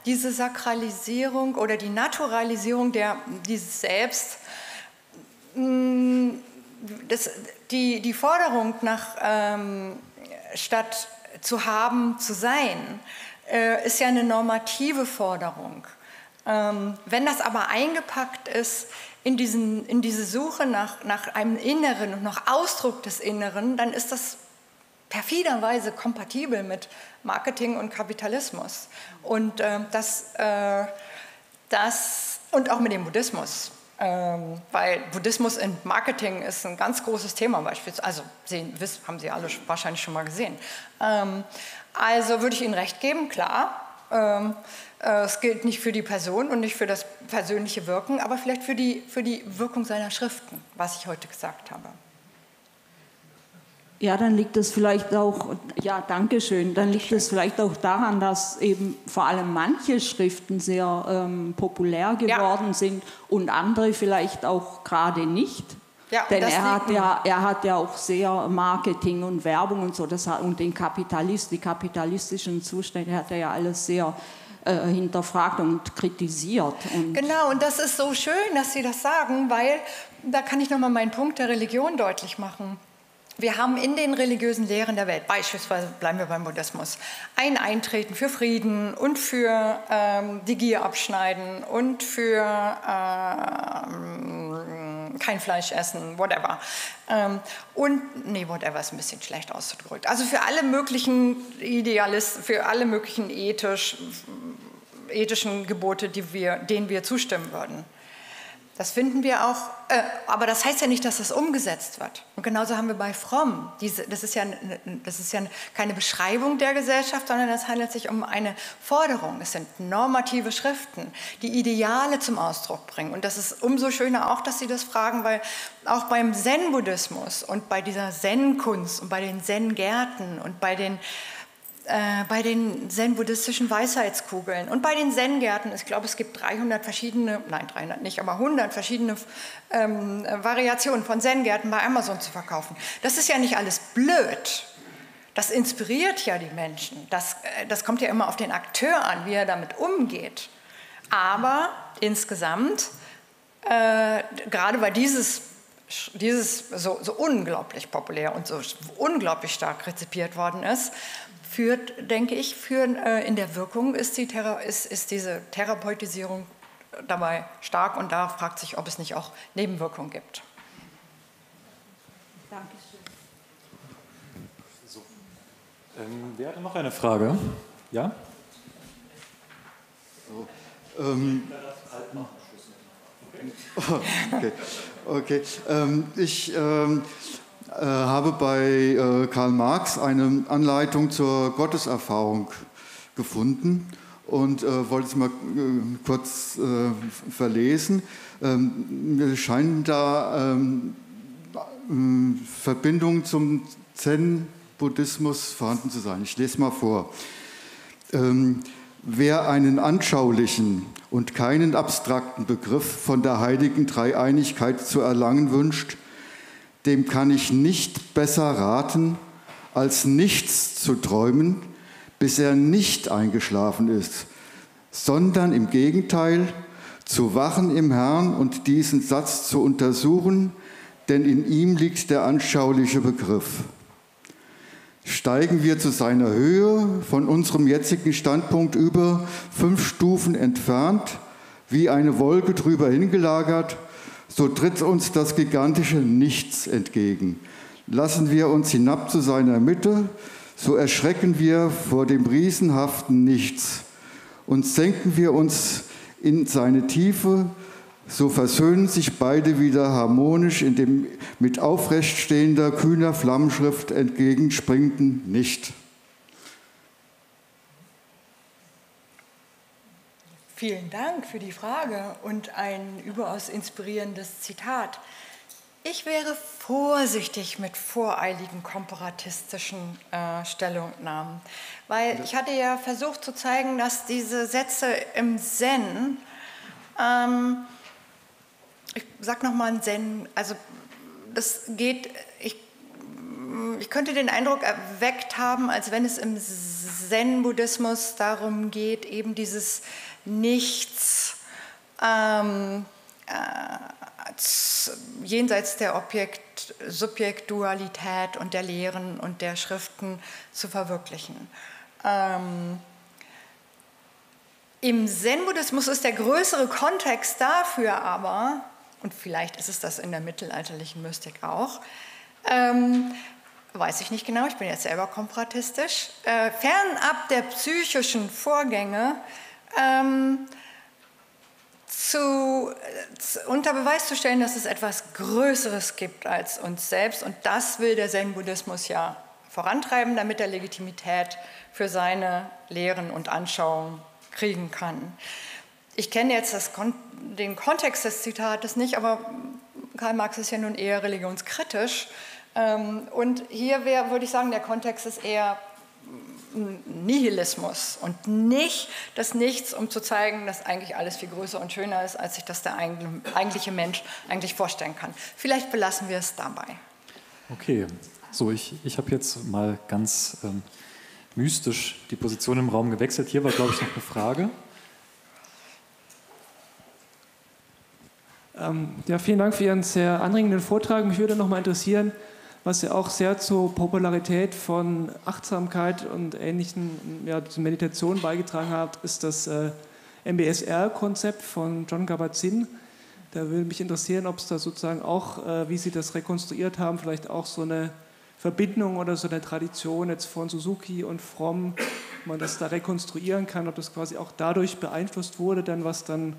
S1: diese Sakralisierung oder die Naturalisierung der, dieses Selbst, mh, mm, das, die, die Forderung nach ähm, statt zu haben, zu sein, äh, ist ja eine normative Forderung. Ähm, wenn das aber eingepackt ist in, diesen, in diese Suche nach, nach einem Inneren und nach Ausdruck des Inneren, dann ist das perfiderweise kompatibel mit Marketing und Kapitalismus. Und, äh, das, äh, das, und auch mit dem Buddhismus. Ähm, weil Buddhismus und Marketing ist ein ganz großes Thema beispielsweise. Also sehen, wissen, haben Sie alle wahrscheinlich schon mal gesehen. Ähm, also würde ich Ihnen recht geben, klar. Ähm, äh, es gilt nicht für die Person und nicht für das persönliche Wirken, aber vielleicht für die, für die Wirkung seiner Schriften, was ich heute gesagt habe.
S3: Ja, dann liegt es vielleicht auch, ja, danke schön, dann liegt es vielleicht auch daran, dass eben vor allem manche Schriften sehr ähm, populär geworden ja. sind und andere vielleicht auch gerade nicht. Ja, Denn er hat, ja, er hat ja auch sehr Marketing und Werbung und so, das hat, und den Kapitalist, die kapitalistischen Zustände hat er ja alles sehr äh, hinterfragt und kritisiert.
S1: Und genau, und das ist so schön, dass Sie das sagen, weil da kann ich nochmal meinen Punkt der Religion deutlich machen. Wir haben in den religiösen Lehren der Welt, beispielsweise bleiben wir beim Buddhismus, ein Eintreten für Frieden und für ähm, die Gier abschneiden und für ähm, kein Fleisch essen, whatever. Ähm, und, nee, whatever ist ein bisschen schlecht ausgedrückt. Also für alle möglichen Idealisten, für alle möglichen ethisch, ethischen Gebote, die wir, denen wir zustimmen würden. Das finden wir auch, äh, aber das heißt ja nicht, dass das umgesetzt wird. Und genauso haben wir bei Fromm, diese, das, ist ja, das ist ja keine Beschreibung der Gesellschaft, sondern es handelt sich um eine Forderung. Es sind normative Schriften, die Ideale zum Ausdruck bringen. Und das ist umso schöner auch, dass Sie das fragen, weil auch beim Zen-Buddhismus und bei dieser Zen-Kunst und bei den Zen-Gärten und bei den äh, bei den zen-buddhistischen Weisheitskugeln und bei den Zen-Gärten. Ich glaube, es gibt 300 verschiedene, nein, 300 nicht, aber 100 verschiedene ähm, Variationen von Zen-Gärten bei Amazon zu verkaufen. Das ist ja nicht alles blöd. Das inspiriert ja die Menschen. Das, äh, das kommt ja immer auf den Akteur an, wie er damit umgeht. Aber insgesamt, äh, gerade weil dieses dieses so, so, unglaublich populär und so unglaublich stark rezipiert worden ist, führt, denke ich, führen äh, in der Wirkung ist, die ist, ist diese Therapeutisierung dabei stark und da fragt sich, ob es nicht auch Nebenwirkungen gibt.
S2: Dankeschön. So. Ähm, wer hat noch eine Frage? Ja? So. Ähm,
S4: Okay, okay. Ähm, ich ähm, äh, habe bei äh, Karl Marx eine Anleitung zur Gotteserfahrung gefunden und äh, wollte es mal äh, kurz äh, verlesen. Ähm, mir scheinen da ähm, äh, Verbindungen zum Zen-Buddhismus vorhanden zu sein. Ich lese mal vor. Ähm, wer einen anschaulichen und keinen abstrakten Begriff von der heiligen Dreieinigkeit zu erlangen wünscht, dem kann ich nicht besser raten, als nichts zu träumen, bis er nicht eingeschlafen ist, sondern im Gegenteil zu wachen im Herrn und diesen Satz zu untersuchen, denn in ihm liegt der anschauliche Begriff. Steigen wir zu seiner Höhe von unserem jetzigen Standpunkt über fünf Stufen entfernt, wie eine Wolke drüber hingelagert, so tritt uns das gigantische Nichts entgegen. Lassen wir uns hinab zu seiner Mitte, so erschrecken wir vor dem riesenhaften Nichts und senken wir uns in seine Tiefe, so versöhnen sich beide wieder harmonisch in dem mit aufrecht stehender, kühner Flammenschrift entgegenspringenden Nicht.
S1: Vielen Dank für die Frage und ein überaus inspirierendes Zitat. Ich wäre vorsichtig mit voreiligen komparatistischen äh, Stellungnahmen, weil ich hatte ja versucht zu zeigen, dass diese Sätze im Zen, ähm, ich sag noch mal ein Zen, also das geht, ich, ich könnte den Eindruck erweckt haben, als wenn es im Zen-Buddhismus darum geht, eben dieses Nichts ähm, äh, jenseits der Objekt, Subjektdualität und der Lehren und der Schriften zu verwirklichen. Ähm, Im Zen-Buddhismus ist der größere Kontext dafür aber, und vielleicht ist es das in der mittelalterlichen Mystik auch, ähm, weiß ich nicht genau, ich bin jetzt selber komparatistisch, äh, fernab der psychischen Vorgänge ähm, zu, unter Beweis zu stellen, dass es etwas Größeres gibt als uns selbst. Und das will der Zen-Buddhismus ja vorantreiben, damit er Legitimität für seine Lehren und Anschauungen kriegen kann. Ich kenne jetzt das, den Kontext des Zitates nicht, aber Karl Marx ist ja nun eher religionskritisch. Ähm, und hier würde ich sagen, der Kontext ist eher Nihilismus und nicht das Nichts, um zu zeigen, dass eigentlich alles viel größer und schöner ist, als sich das der eigentliche Mensch eigentlich vorstellen kann. Vielleicht belassen wir es dabei.
S2: Okay, so ich, ich habe jetzt mal ganz ähm, mystisch die Position im Raum gewechselt. Hier war, glaube ich, noch eine Frage.
S5: Ähm, ja, vielen Dank für Ihren sehr anregenden Vortrag. Mich würde noch mal interessieren, was ja auch sehr zur Popularität von Achtsamkeit und ähnlichen ja, Meditation beigetragen hat, ist das äh, MBSR-Konzept von John Kabat-Zinn. Da würde mich interessieren, ob es da sozusagen auch, äh, wie Sie das rekonstruiert haben, vielleicht auch so eine Verbindung oder so eine Tradition jetzt von Suzuki und Fromm, man das da rekonstruieren kann, ob das quasi auch dadurch beeinflusst wurde, dann was dann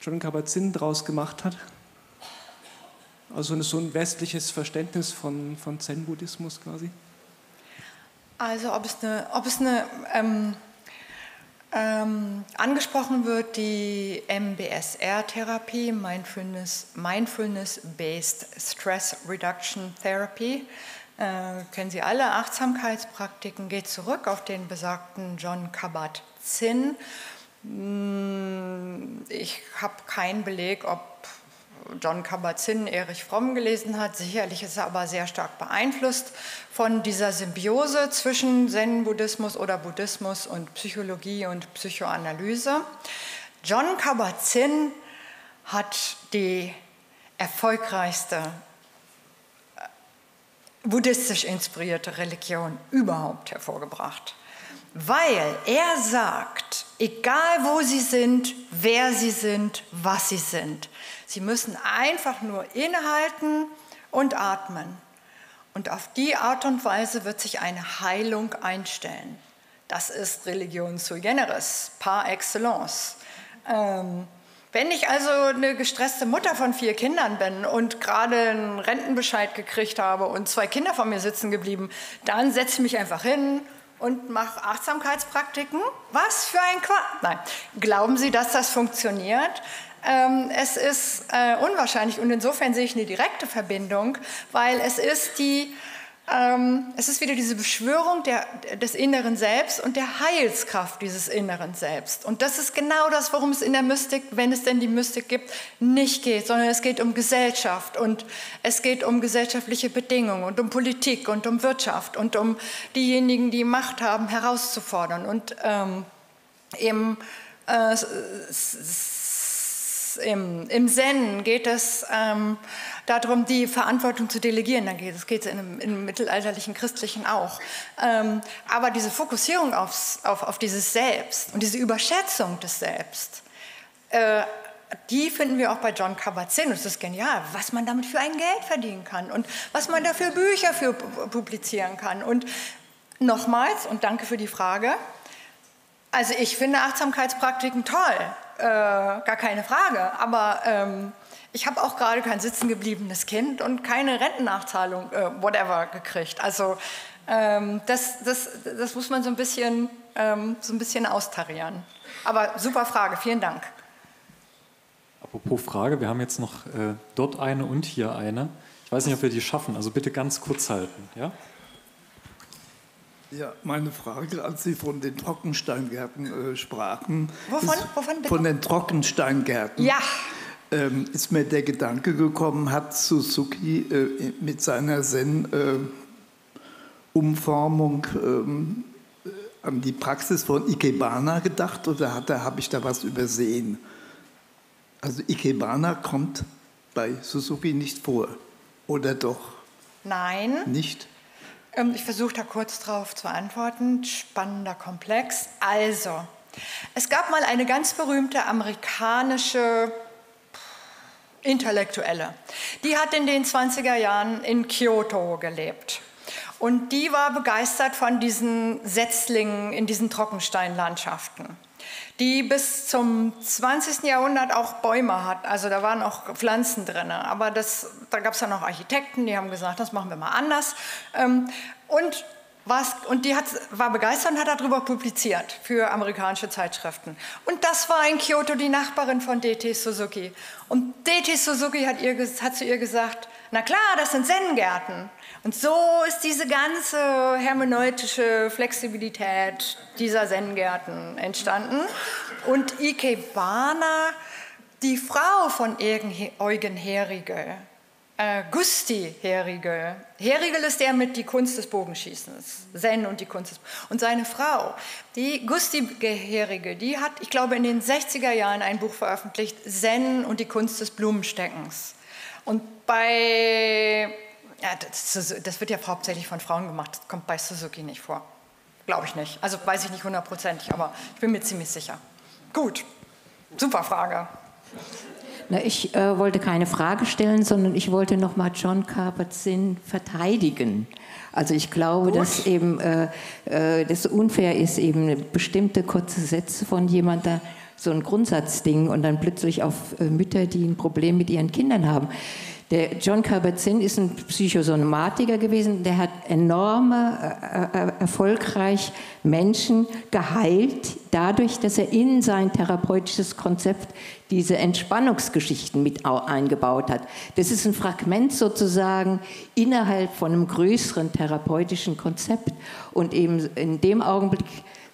S5: John Kabat-Zinn draus gemacht hat. Also so ein westliches Verständnis von, von Zen-Buddhismus quasi?
S1: Also ob es eine, ob es eine ähm, ähm, angesprochen wird, die MBSR-Therapie, Mindfulness-Based Mindfulness Stress Reduction Therapy, äh, kennen Sie alle, Achtsamkeitspraktiken, geht zurück auf den besagten John Kabat-Zinn. Hm, ich habe keinen Beleg, ob John Kabat-Zinn, Erich Fromm gelesen hat. Sicherlich ist er aber sehr stark beeinflusst von dieser Symbiose zwischen Zen-Buddhismus oder Buddhismus und Psychologie und Psychoanalyse. John Kabat-Zinn hat die erfolgreichste äh, buddhistisch inspirierte Religion überhaupt hervorgebracht. Weil er sagt, egal wo sie sind, wer sie sind, was sie sind, Sie müssen einfach nur innehalten und atmen. Und auf die Art und Weise wird sich eine Heilung einstellen. Das ist Religion sui generis, par excellence. Ähm, Wenn ich also eine gestresste Mutter von vier Kindern bin und gerade einen Rentenbescheid gekriegt habe und zwei Kinder von mir sitzen geblieben, dann setze ich mich einfach hin und mache Achtsamkeitspraktiken. Was für ein Quatsch. Nein, glauben Sie, dass das funktioniert? Ähm, es ist äh, unwahrscheinlich und insofern sehe ich eine direkte Verbindung, weil es ist die ähm, es ist wieder diese Beschwörung der, des inneren Selbst und der Heilskraft dieses inneren Selbst. Und das ist genau das, worum es in der Mystik, wenn es denn die Mystik gibt, nicht geht, sondern es geht um Gesellschaft und es geht um gesellschaftliche Bedingungen und um Politik und um Wirtschaft und um diejenigen, die Macht haben, herauszufordern. Und ähm, im, äh, im, im Zen geht es ähm, darum, die Verantwortung zu delegieren. Dann geht es geht im, im mittelalterlichen Christlichen auch. Ähm, aber diese Fokussierung aufs, auf, auf dieses Selbst und diese Überschätzung des Selbst, äh, die finden wir auch bei John Kabat-Zinn. Es ist genial, was man damit für ein Geld verdienen kann und was man dafür Bücher für publizieren kann. Und nochmals, und danke für die Frage, also ich finde Achtsamkeitspraktiken toll, äh, gar keine Frage. Aber ähm, ich habe auch gerade kein sitzengebliebenes Kind und keine Rentennachzahlung, äh, whatever, gekriegt. Also ähm, das, das, das muss man so ein bisschen, ähm, so ein bisschen austarieren. Aber super Frage, vielen Dank.
S2: Apropos Frage, wir haben jetzt noch äh, dort eine und hier eine. Ich weiß nicht, ob wir die schaffen, also bitte ganz kurz halten. Ja?
S6: Ja, meine Frage, als Sie von den Trockensteingärten äh, sprachen.
S1: Wovon? Wovon bitte?
S6: Von den Trockensteingärten.
S1: Ja
S6: ähm, ist mir der Gedanke gekommen, hat Suzuki äh, mit seiner Zen-Umformung äh, ähm, an die Praxis von Ikebana gedacht oder habe ich da was übersehen? Also Ikebana kommt bei Suzuki nicht vor, oder doch?
S1: Nein.
S6: Nicht?
S1: Ähm, ich versuche da kurz drauf zu antworten. Spannender Komplex. Also, es gab mal eine ganz berühmte amerikanische Intellektuelle. Die hat in den 20er Jahren in Kyoto gelebt. Und die war begeistert von diesen Setzlingen in diesen Trockensteinlandschaften, die bis zum 20. Jahrhundert auch Bäume hatten. Also da waren auch Pflanzen drin. Aber das, da gab es dann auch Architekten, die haben gesagt, das machen wir mal anders. Ähm, und und die hat, war begeistert und hat darüber publiziert für amerikanische Zeitschriften. Und das war in Kyoto die Nachbarin von DT Suzuki. Und DT Suzuki hat, ihr, hat zu ihr gesagt, na klar, das sind Zen-Gärten. Und so ist diese ganze hermeneutische Flexibilität dieser Zen-Gärten entstanden. Und Ikebana, die Frau von Eugen Herige, äh, Gusti Herigel. Herigel ist der mit die Kunst des Bogenschießens, Zen und die Kunst des Und seine Frau, die Gusti Herigel, die hat, ich glaube, in den 60er Jahren ein Buch veröffentlicht, Zen und die Kunst des Blumensteckens. Und bei, ja, das, das wird ja hauptsächlich von Frauen gemacht, das kommt bei Suzuki nicht vor. Glaube ich nicht. Also weiß ich nicht hundertprozentig, aber ich bin mir ziemlich sicher. Gut, super Frage.
S7: Na, ich äh, wollte keine Frage stellen, sondern ich wollte nochmal John Kabat-Zinn verteidigen. Also ich glaube, Gut. dass eben äh, äh, das unfair ist, eben bestimmte kurze Sätze von jemandem, so ein Grundsatzding und dann plötzlich auf äh, Mütter, die ein Problem mit ihren Kindern haben. Der John Kabat-Zinn ist ein Psychosomatiker gewesen, der hat enorme, äh, äh, erfolgreich Menschen geheilt, dadurch, dass er in sein therapeutisches Konzept diese Entspannungsgeschichten mit eingebaut hat. Das ist ein Fragment sozusagen innerhalb von einem größeren therapeutischen Konzept. Und eben in dem Augenblick,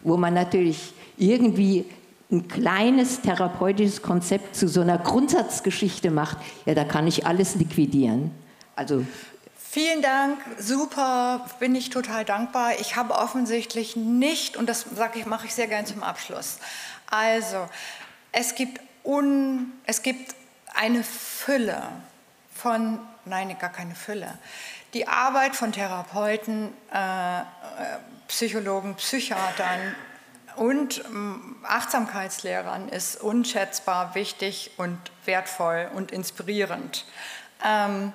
S7: wo man natürlich irgendwie ein kleines therapeutisches Konzept zu so einer Grundsatzgeschichte macht, ja, da kann ich alles liquidieren. Also
S1: Vielen Dank, super, bin ich total dankbar. Ich habe offensichtlich nicht, und das sage ich, mache ich sehr gerne zum Abschluss. Also, es gibt, un, es gibt eine Fülle von, nein, gar keine Fülle. Die Arbeit von Therapeuten, äh, äh Psychologen, Psychiatern, und ähm, Achtsamkeitslehrern ist unschätzbar wichtig und wertvoll und inspirierend. Ähm,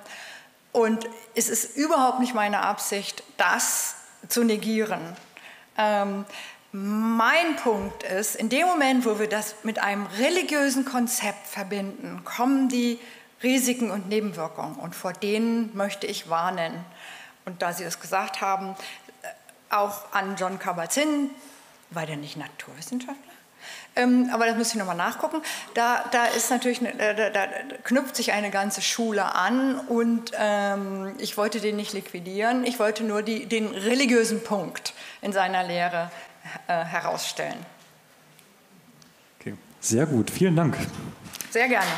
S1: und es ist überhaupt nicht meine Absicht, das zu negieren. Ähm, Mein Punkt ist, in dem Moment, wo wir das mit einem religiösen Konzept verbinden, kommen die Risiken und Nebenwirkungen und vor denen möchte ich warnen. Und da Sie das gesagt haben, äh, auch an John Kabat-Zinn, war der nicht Naturwissenschaftler? Ähm, aber das müsste ich nochmal nachgucken. Da, da ist natürlich, äh, da, da, knüpft sich eine ganze Schule an und ähm, ich wollte den nicht liquidieren, ich wollte nur die, den religiösen Punkt in seiner Lehre äh, herausstellen.
S2: Okay. Sehr gut, vielen Dank.
S1: Sehr gerne.